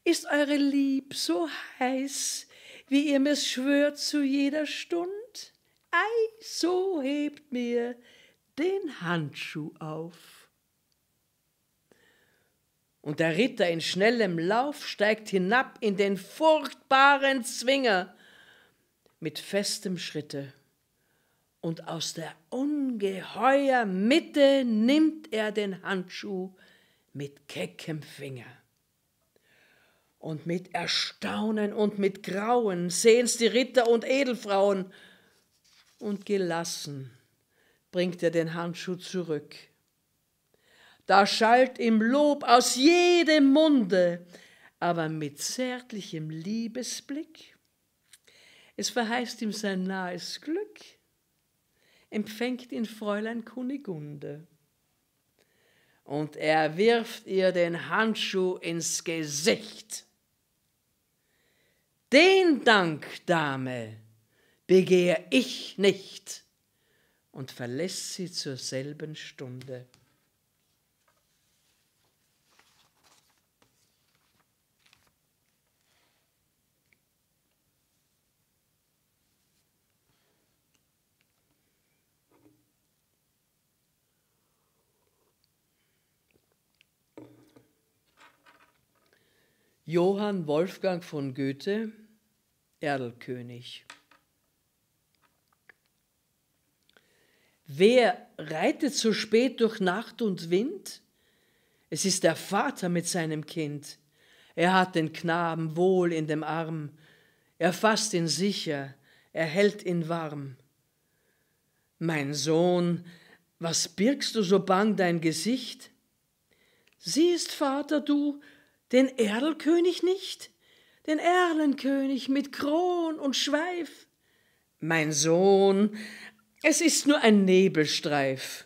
ist eure Lieb so heiß, wie ihr mir's schwört zu jeder Stund? Ei, so hebt mir den Handschuh auf. Und der Ritter in schnellem Lauf steigt hinab in den furchtbaren Zwinger mit festem Schritte. Und aus der ungeheuer Mitte nimmt er den Handschuh mit keckem Finger. Und mit Erstaunen und mit Grauen sehen's die Ritter und Edelfrauen, und gelassen bringt er den Handschuh zurück. Da schallt ihm Lob aus jedem Munde, aber mit zärtlichem Liebesblick. Es verheißt ihm sein nahes Glück, empfängt ihn Fräulein Kunigunde. Und er wirft ihr den Handschuh ins Gesicht. Den Dank, Dame, begehr ich nicht, und verlässt sie zur selben Stunde. Johann Wolfgang von Goethe, Erlkönig. Wer reitet so spät durch Nacht und Wind? Es ist der Vater mit seinem Kind. Er hat den Knaben wohl in dem Arm. Er fasst ihn sicher, er hält ihn warm. Mein Sohn, was birgst du so bang dein Gesicht? Siehst, Vater, du, den Erlkönig nicht, den Erlenkönig mit Kron und Schweif. Mein Sohn, es ist nur ein Nebelstreif.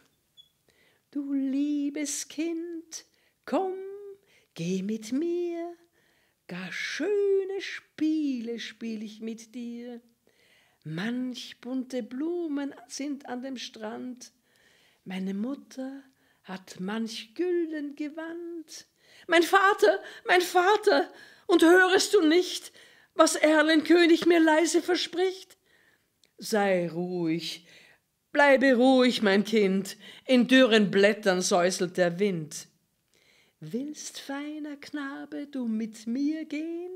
Du liebes Kind, komm, geh mit mir, gar schöne Spiele spiel ich mit dir. Manch bunte Blumen sind an dem Strand, meine Mutter hat manch gülden Gewand, mein Vater, mein Vater, und hörest du nicht, was Erlenkönig mir leise verspricht? Sei ruhig, bleibe ruhig, mein Kind, in dürren Blättern säuselt der Wind. Willst, feiner Knabe, du mit mir gehen?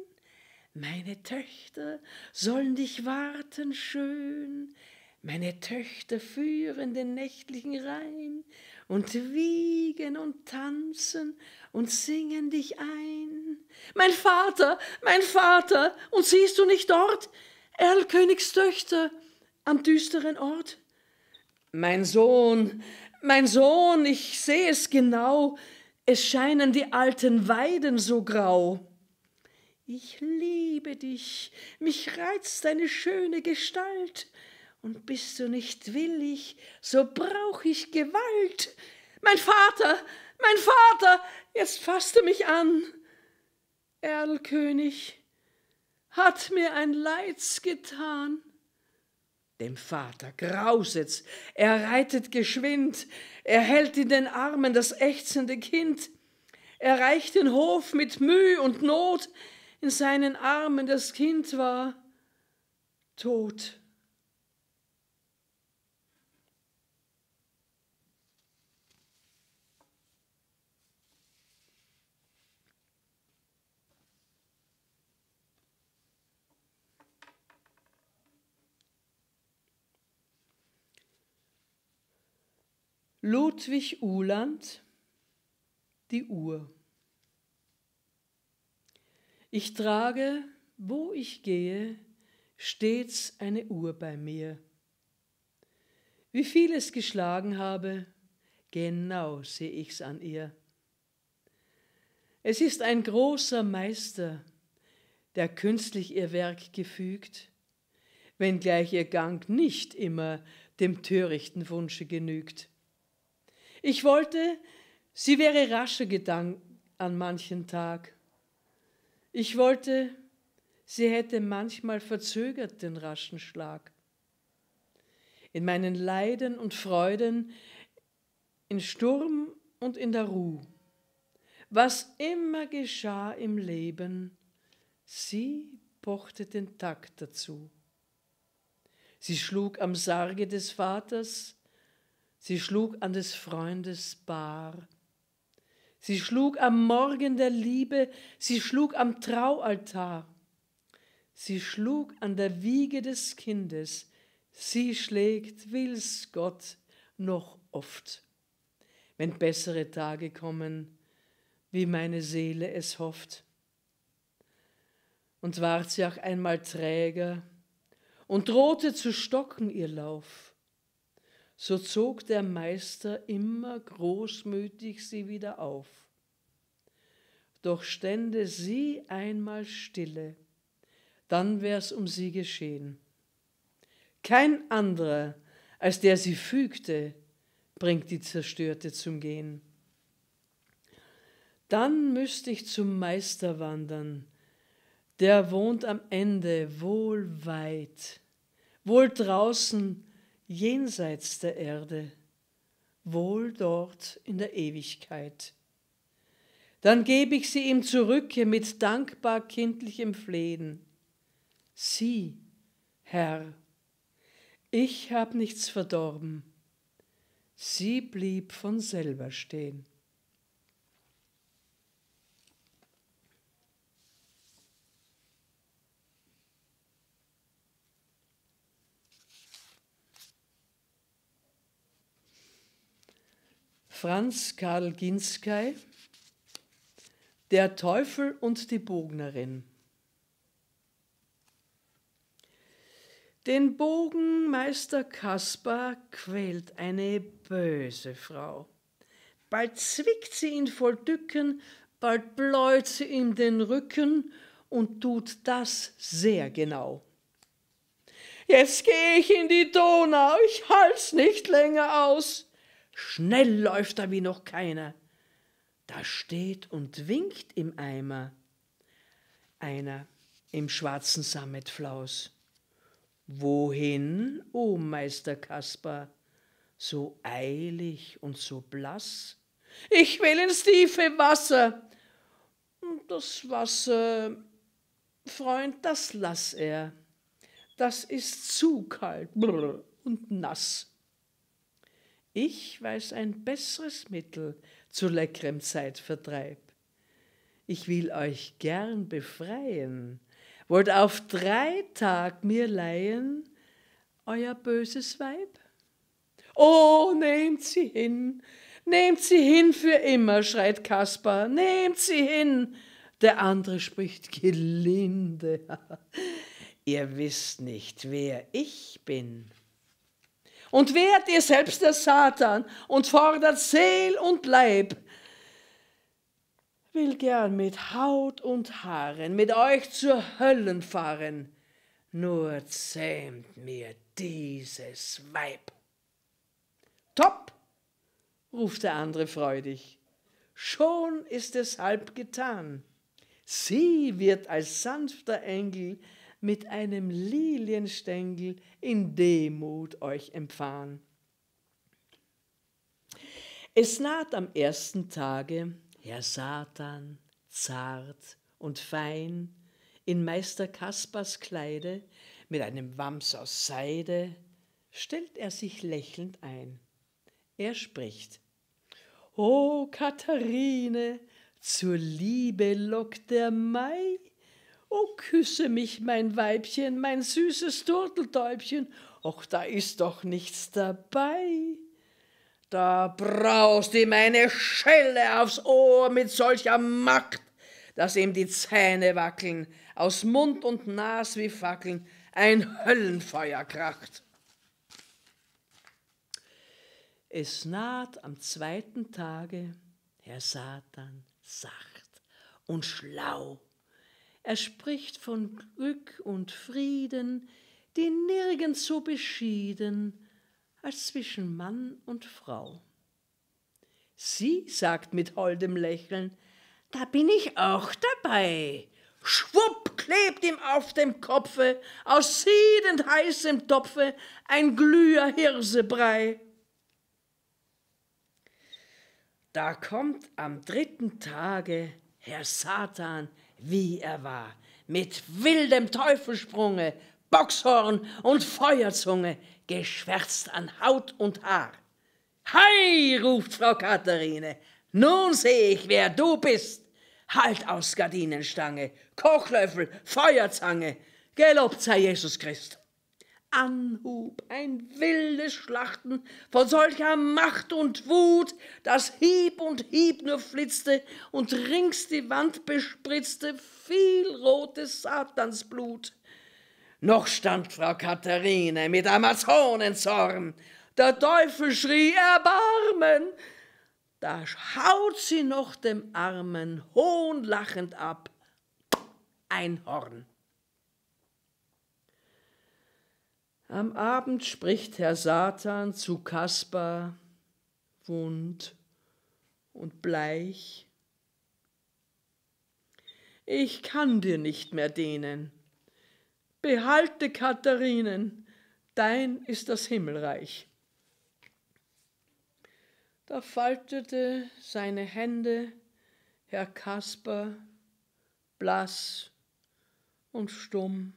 Meine Töchter sollen dich warten schön, meine Töchter führen den nächtlichen Rhein und wiegen und tanzen und singen dich ein. Mein Vater, mein Vater, und siehst du nicht dort Erlkönigstöchter am düsteren Ort? Mein Sohn, mein Sohn, ich seh es genau, es scheinen die alten Weiden so grau. Ich liebe dich, mich reizt deine schöne Gestalt, und bist du nicht willig, so brauch ich Gewalt. Mein Vater, mein Vater, jetzt fasste mich an. Erlkönig hat mir ein Leids getan. Dem Vater grauset's, er reitet geschwind, er hält in den Armen das ächzende Kind, er reicht den Hof mit Müh und Not, in seinen Armen das Kind war tot. Ludwig Uhland Die Uhr Ich trage, wo ich gehe, stets eine Uhr bei mir. Wie viel es geschlagen habe, genau seh ich's an ihr. Es ist ein großer Meister, der künstlich ihr Werk gefügt, wenngleich ihr Gang nicht immer dem törichten Wunsche genügt. Ich wollte, sie wäre rascher gedankt an manchen Tag. Ich wollte, sie hätte manchmal verzögert den raschen Schlag. In meinen Leiden und Freuden, in Sturm und in der Ruh, was immer geschah im Leben, sie pochte den Takt dazu. Sie schlug am Sarge des Vaters, Sie schlug an des Freundes Bar. Sie schlug am Morgen der Liebe, sie schlug am Traualtar. Sie schlug an der Wiege des Kindes, sie schlägt, will's Gott, noch oft. Wenn bessere Tage kommen, wie meine Seele es hofft. Und ward sie auch einmal träger und drohte zu stocken ihr Lauf, so zog der Meister immer großmütig sie wieder auf. Doch stände sie einmal stille, dann wär's um sie geschehen. Kein anderer, als der sie fügte, bringt die Zerstörte zum Gehen. Dann müsste ich zum Meister wandern, der wohnt am Ende wohl weit, wohl draußen jenseits der Erde, wohl dort in der Ewigkeit. Dann gebe ich sie ihm zurücke mit dankbar kindlichem Flehen. Sieh, Herr, ich hab nichts verdorben. Sie blieb von selber stehen. Franz Karl Ginskey Der Teufel und die Bognerin Den Bogenmeister Kaspar quält eine böse Frau. Bald zwickt sie ihn voll Dücken, bald bläut sie ihm den Rücken und tut das sehr genau. Jetzt geh ich in die Donau, ich halt's nicht länger aus. Schnell läuft er wie noch keiner. Da steht und winkt im Eimer einer im schwarzen Sammetflaus. Wohin, o oh Meister Kaspar, so eilig und so blass? Ich will ins tiefe Wasser. Das Wasser, Freund, das lass er. Das ist zu kalt und nass. Ich weiß ein besseres Mittel zu leckerem Zeitvertreib. Ich will euch gern befreien, wollt auf drei Tag mir leihen euer böses Weib? Oh, nehmt sie hin, nehmt sie hin für immer, schreit Kaspar, nehmt sie hin. Der andere spricht gelinde. Ihr wisst nicht, wer ich bin und wehrt ihr selbst der Satan und fordert Seel und Leib, will gern mit Haut und Haaren mit euch zur Höllen fahren, nur zähmt mir dieses Weib. Top, ruft der andere freudig, schon ist es halb getan. Sie wird als sanfter Engel mit einem Lilienstängel in Demut euch empfahen. Es naht am ersten Tage Herr Satan, zart und fein, in Meister Kaspers Kleide, mit einem Wams aus Seide, stellt er sich lächelnd ein. Er spricht, O Katharine, zur Liebe lockt der Mai, O küsse mich, mein Weibchen, mein süßes Turteltäubchen, och, da ist doch nichts dabei. Da braust ihm eine Schelle aufs Ohr mit solcher Macht, dass ihm die Zähne wackeln, aus Mund und Nas wie Fackeln ein Höllenfeuer kracht. Es naht am zweiten Tage, Herr Satan, sacht und schlau er spricht von Glück und Frieden, die nirgends so beschieden als zwischen Mann und Frau. Sie sagt mit holdem Lächeln, da bin ich auch dabei. Schwupp klebt ihm auf dem Kopfe aus siedend heißem Topfe ein glüher Hirsebrei. Da kommt am dritten Tage Herr Satan wie er war, mit wildem Teufelsprunge, Boxhorn und Feuerzunge, geschwärzt an Haut und Haar. Hei, ruft Frau Katharine, nun seh ich, wer du bist. Halt aus Gardinenstange, Kochlöffel, Feuerzange, Gelobt sei Jesus Christ. Anhub, ein wildes Schlachten von solcher Macht und Wut, dass Hieb und Hieb nur flitzte und rings die Wand bespritzte viel rotes Satansblut. Noch stand Frau Katharine mit Amazonenzorn. Der Teufel schrie Erbarmen. Da haut sie noch dem Armen hohnlachend ab ein Horn. Am Abend spricht Herr Satan zu Kaspar, wund und bleich. Ich kann dir nicht mehr dienen. Behalte Katharinen, dein ist das Himmelreich. Da faltete seine Hände Herr Kaspar blass und stumm.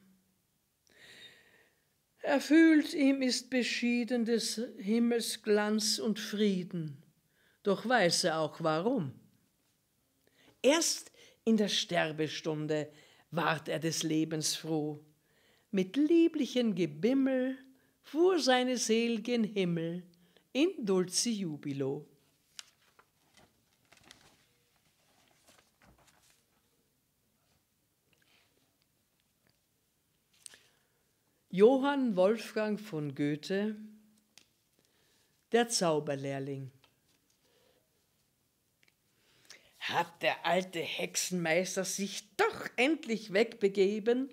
Er fühlt, ihm ist beschieden des Himmels Glanz und Frieden, doch weiß er auch warum. Erst in der Sterbestunde ward er des Lebens froh. Mit lieblichen Gebimmel fuhr seine Seel gen Himmel in dulci jubilo. Johann Wolfgang von Goethe Der Zauberlehrling Hat der alte Hexenmeister sich doch endlich wegbegeben,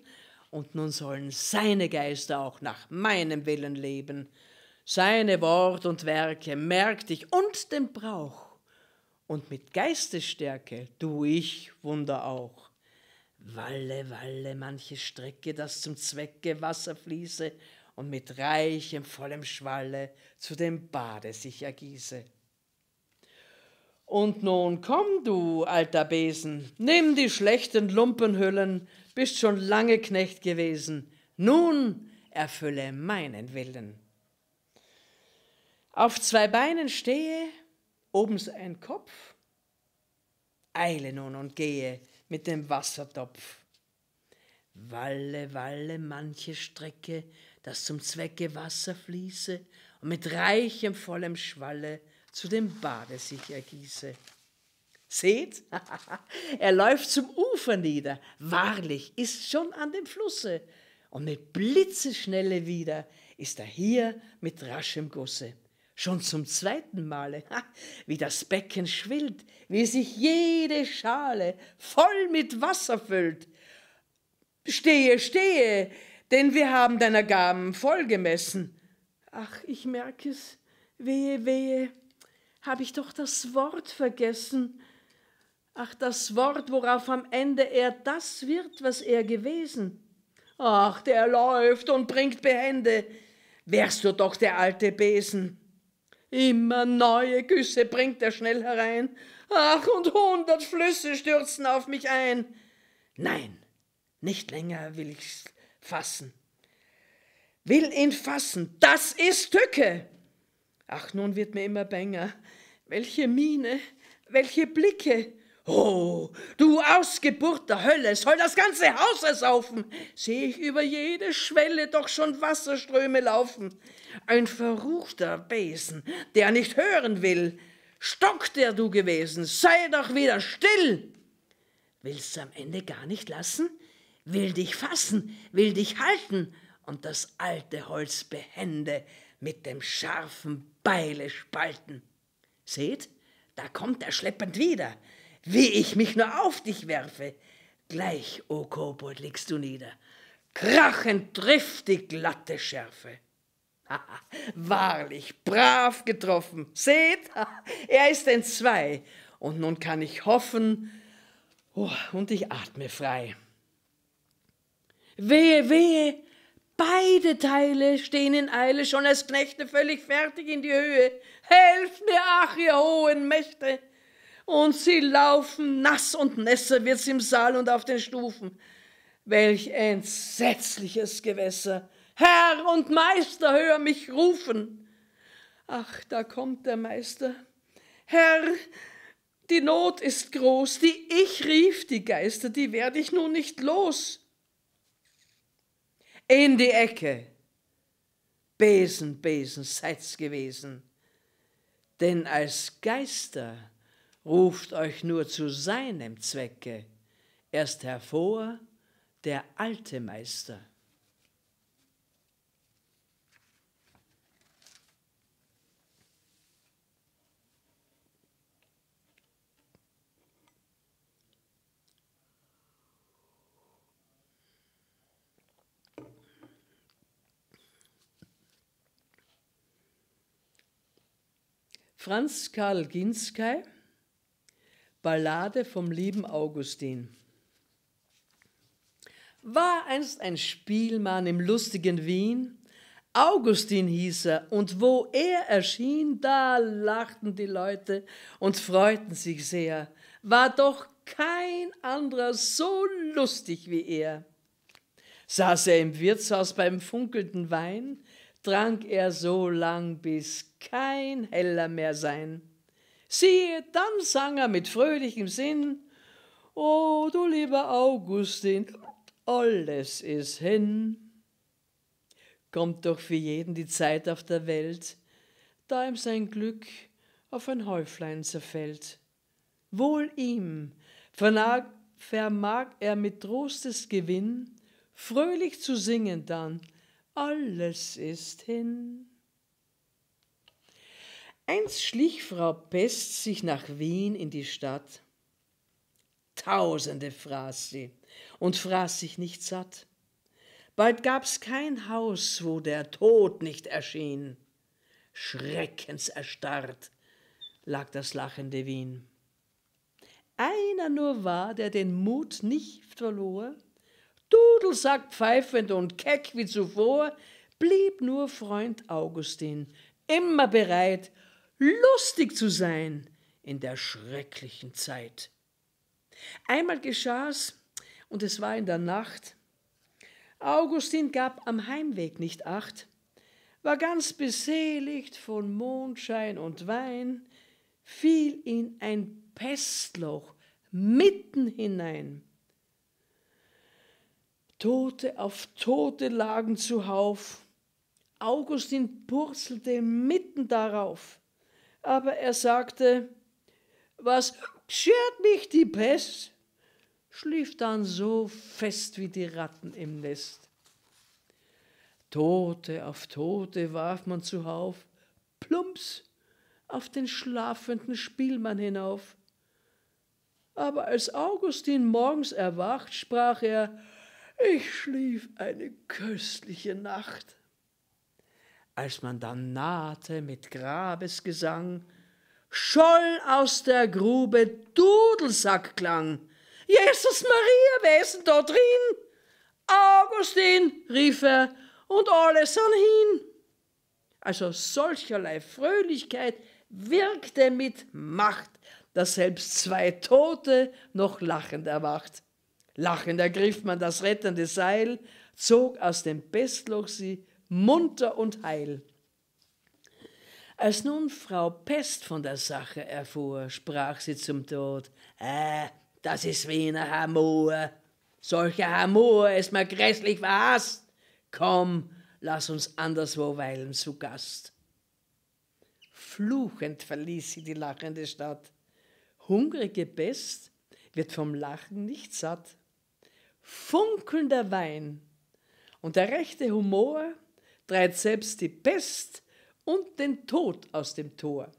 und nun sollen seine Geister auch nach meinem Willen leben. Seine Wort und Werke merkt ich und den Brauch, und mit Geistesstärke tu ich Wunder auch. Walle, walle, manche Strecke, dass zum Zwecke Wasser fließe und mit reichem, vollem Schwalle zu dem Bade sich ergieße. Und nun komm du, alter Besen, nimm die schlechten Lumpenhüllen, bist schon lange Knecht gewesen, nun erfülle meinen Willen. Auf zwei Beinen stehe, obens ein Kopf, eile nun und gehe, mit dem Wassertopf. Walle, walle manche Strecke, dass zum Zwecke Wasser fließe und mit reichem, vollem Schwalle zu dem Bade sich ergieße. Seht, er läuft zum Ufer nieder, wahrlich ist schon an dem Flusse, und mit Blitzeschnelle wieder ist er hier mit raschem Gusse. Schon zum zweiten Male, wie das Becken schwillt, wie sich jede Schale voll mit Wasser füllt. Stehe, stehe, denn wir haben deiner Gaben voll gemessen. Ach, ich merke es, wehe, wehe, hab ich doch das Wort vergessen. Ach, das Wort, worauf am Ende er das wird, was er gewesen. Ach, der läuft und bringt Behände. Wärst du doch der alte Besen. Immer neue Güsse bringt er schnell herein. Ach, und hundert Flüsse stürzen auf mich ein. Nein, nicht länger will ich's fassen. Will ihn fassen, das ist Tücke. Ach, nun wird mir immer bänger. Welche Miene, welche Blicke, Oh, du Ausgeburt der Hölle, soll das ganze Haus ersaufen? Seh ich über jede Schwelle doch schon Wasserströme laufen. Ein verruchter Besen, der nicht hören will. Stock der du gewesen, sei doch wieder still. Willst am Ende gar nicht lassen? Will dich fassen, will dich halten und das alte Holz behende mit dem scharfen Beile spalten. Seht, da kommt er schleppend wieder wie ich mich nur auf dich werfe. Gleich, o Kobold, liegst du nieder. Krachend trifft die glatte Schärfe. Wahrlich, brav getroffen. Seht, er ist entzwei. Und nun kann ich hoffen, oh, und ich atme frei. Wehe, wehe, beide Teile stehen in Eile, schon als Knechte völlig fertig in die Höhe. Helft mir, ach, ihr hohen Mächte! Und sie laufen nass und nässer wird's im Saal und auf den Stufen. Welch entsetzliches Gewässer! Herr und Meister, hör mich rufen! Ach, da kommt der Meister. Herr, die Not ist groß, die ich rief, die Geister, die werd ich nun nicht los. in die Ecke. Besen, Besen, seid's gewesen. Denn als Geister ruft euch nur zu seinem Zwecke erst hervor der alte Meister. Franz Karl Ginskey, Ballade vom lieben Augustin. War einst ein Spielmann im lustigen Wien, Augustin hieß er, und wo er erschien, da lachten die Leute und freuten sich sehr. War doch kein anderer so lustig wie er. Saß er im Wirtshaus beim funkelnden Wein, trank er so lang, bis kein heller mehr sein. Siehe, dann sang er mit fröhlichem Sinn, O du lieber Augustin, alles ist hin. Kommt doch für jeden die Zeit auf der Welt, da ihm sein Glück auf ein Häuflein zerfällt. Wohl ihm vermag, vermag er mit Trostes Gewinn fröhlich zu singen dann, alles ist hin. Einst schlich Frau Pest sich nach Wien in die Stadt. Tausende fraß sie und fraß sich nicht satt. Bald gab's kein Haus, wo der Tod nicht erschien. Schreckenserstarrt lag das lachende Wien. Einer nur war, der den Mut nicht verlor, Dudelsack pfeifend und keck wie zuvor, blieb nur Freund Augustin, immer bereit, lustig zu sein in der schrecklichen Zeit. Einmal geschah's, und es war in der Nacht, Augustin gab am Heimweg nicht acht, war ganz beseligt von Mondschein und Wein, fiel in ein Pestloch mitten hinein. Tote auf Tote lagen zuhauf. Augustin purzelte mitten darauf. Aber er sagte, was schert mich die Pest? schlief dann so fest wie die Ratten im Nest. Tote auf Tote warf man zuhauf, plumps auf den schlafenden Spielmann hinauf. Aber als Augustin morgens erwacht, sprach er, ich schlief eine köstliche Nacht. Als man dann nahte mit Grabesgesang, scholl aus der Grube Dudelsackklang. Jesus Maria, wer ist denn da drin? Augustin, rief er, und alle sind hin. Also solcherlei Fröhlichkeit wirkte mit Macht, dass selbst zwei Tote noch lachend erwacht. Lachend ergriff man das rettende Seil, zog aus dem Pestloch sie munter und heil. Als nun Frau Pest von der Sache erfuhr, sprach sie zum Tod, äh, das ist wie eine Hamor. Solcher Hamor ist mir grässlich verhasst. Komm, lass uns anderswo weilen zu Gast. Fluchend verließ sie die lachende Stadt. Hungrige Pest wird vom Lachen nicht satt funkelnder Wein und der rechte Humor treibt selbst die Pest und den Tod aus dem Tor.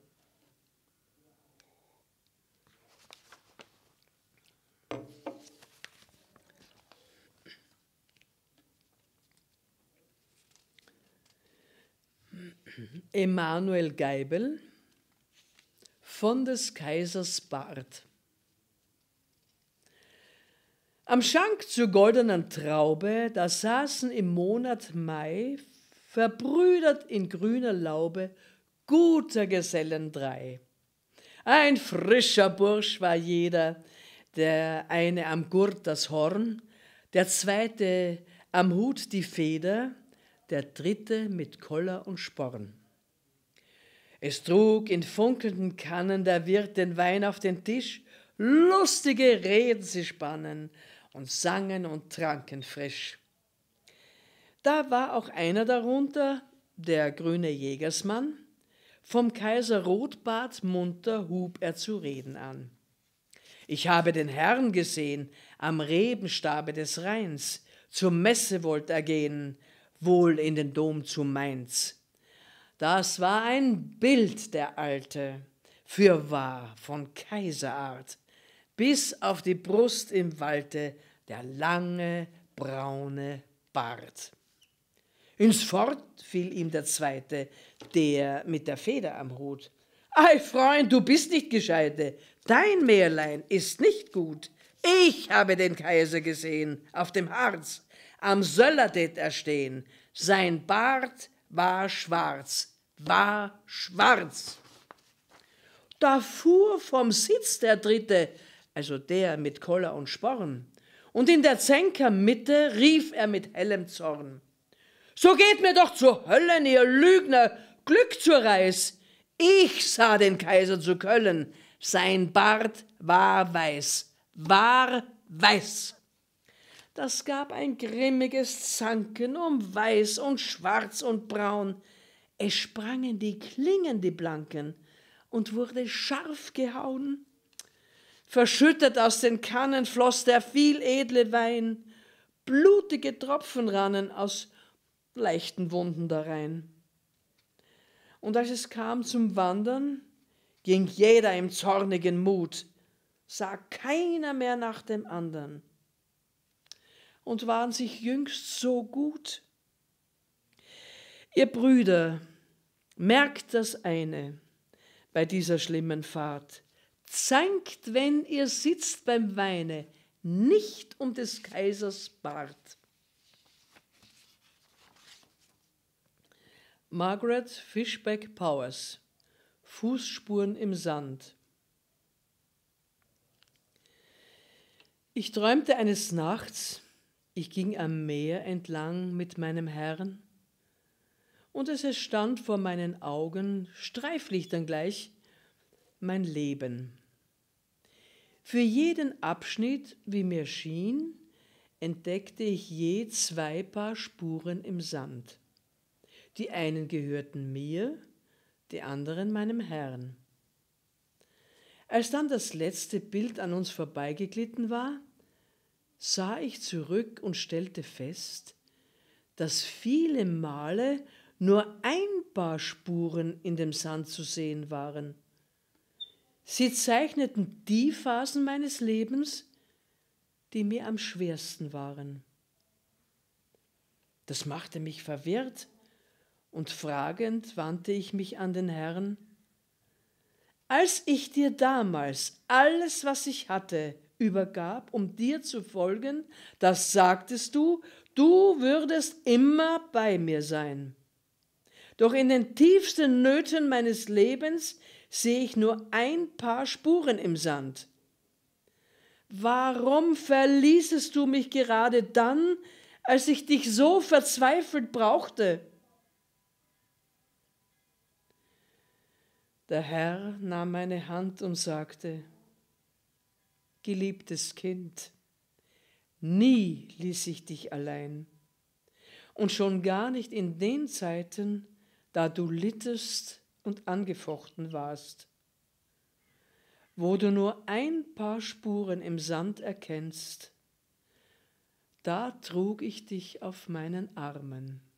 Emanuel Geibel von des Kaisers Bart. Am Schank zur goldenen Traube, da saßen im Monat Mai, verbrüdert in grüner Laube, guter Gesellen drei. Ein frischer Bursch war jeder, der eine am Gurt das Horn, der zweite am Hut die Feder, der dritte mit Koller und Sporn. Es trug in funkelnden Kannen der Wirt den Wein auf den Tisch, lustige Reden sie spannen, und sangen und tranken frisch. Da war auch einer darunter, der grüne Jägersmann. Vom Kaiser Rotbart munter hub er zu reden an. Ich habe den Herrn gesehen am Rebenstabe des Rheins, zur Messe wollt er gehen, wohl in den Dom zu Mainz. Das war ein Bild, der Alte, fürwahr von Kaiserart, bis auf die Brust im Walte der lange braune Bart. Ins Fort fiel ihm der Zweite, der mit der Feder am Hut. Ei, Freund, du bist nicht gescheite, dein Märlein ist nicht gut. Ich habe den Kaiser gesehen, auf dem Harz, am Söller det er stehen. Sein Bart war schwarz, war schwarz. Da fuhr vom Sitz der Dritte, also der mit Koller und Sporn, und in der Zänkermitte rief er mit hellem Zorn. So geht mir doch zur Hölle, ihr Lügner, Glück zur Reis. Ich sah den Kaiser zu Köln, sein Bart war weiß, war weiß. Das gab ein grimmiges Zanken um Weiß und Schwarz und Braun. Es sprangen die Klingen, die Blanken, und wurde scharf gehauen. Verschüttet aus den Kannen floss der viel edle Wein, blutige Tropfen rannen aus leichten Wunden darein. Und als es kam zum Wandern, ging jeder im zornigen Mut, sah keiner mehr nach dem andern und waren sich jüngst so gut. Ihr Brüder, merkt das eine bei dieser schlimmen Fahrt. Zankt, wenn ihr sitzt beim Weine, nicht um des Kaisers Bart. Margaret Fishback Powers Fußspuren im Sand Ich träumte eines Nachts, ich ging am Meer entlang mit meinem Herrn, und es stand vor meinen Augen, Streiflichtern gleich, mein Leben. Für jeden Abschnitt, wie mir schien, entdeckte ich je zwei Paar Spuren im Sand. Die einen gehörten mir, die anderen meinem Herrn. Als dann das letzte Bild an uns vorbeigeglitten war, sah ich zurück und stellte fest, dass viele Male nur ein paar Spuren in dem Sand zu sehen waren. Sie zeichneten die Phasen meines Lebens, die mir am schwersten waren. Das machte mich verwirrt und fragend wandte ich mich an den Herrn. Als ich dir damals alles, was ich hatte, übergab, um dir zu folgen, das sagtest du, du würdest immer bei mir sein. Doch in den tiefsten Nöten meines Lebens sehe ich nur ein paar Spuren im Sand. Warum verließest du mich gerade dann, als ich dich so verzweifelt brauchte? Der Herr nahm meine Hand und sagte, Geliebtes Kind, nie ließ ich dich allein, und schon gar nicht in den Zeiten, da du littest und angefochten warst, wo du nur ein paar Spuren im Sand erkennst, da trug ich dich auf meinen Armen.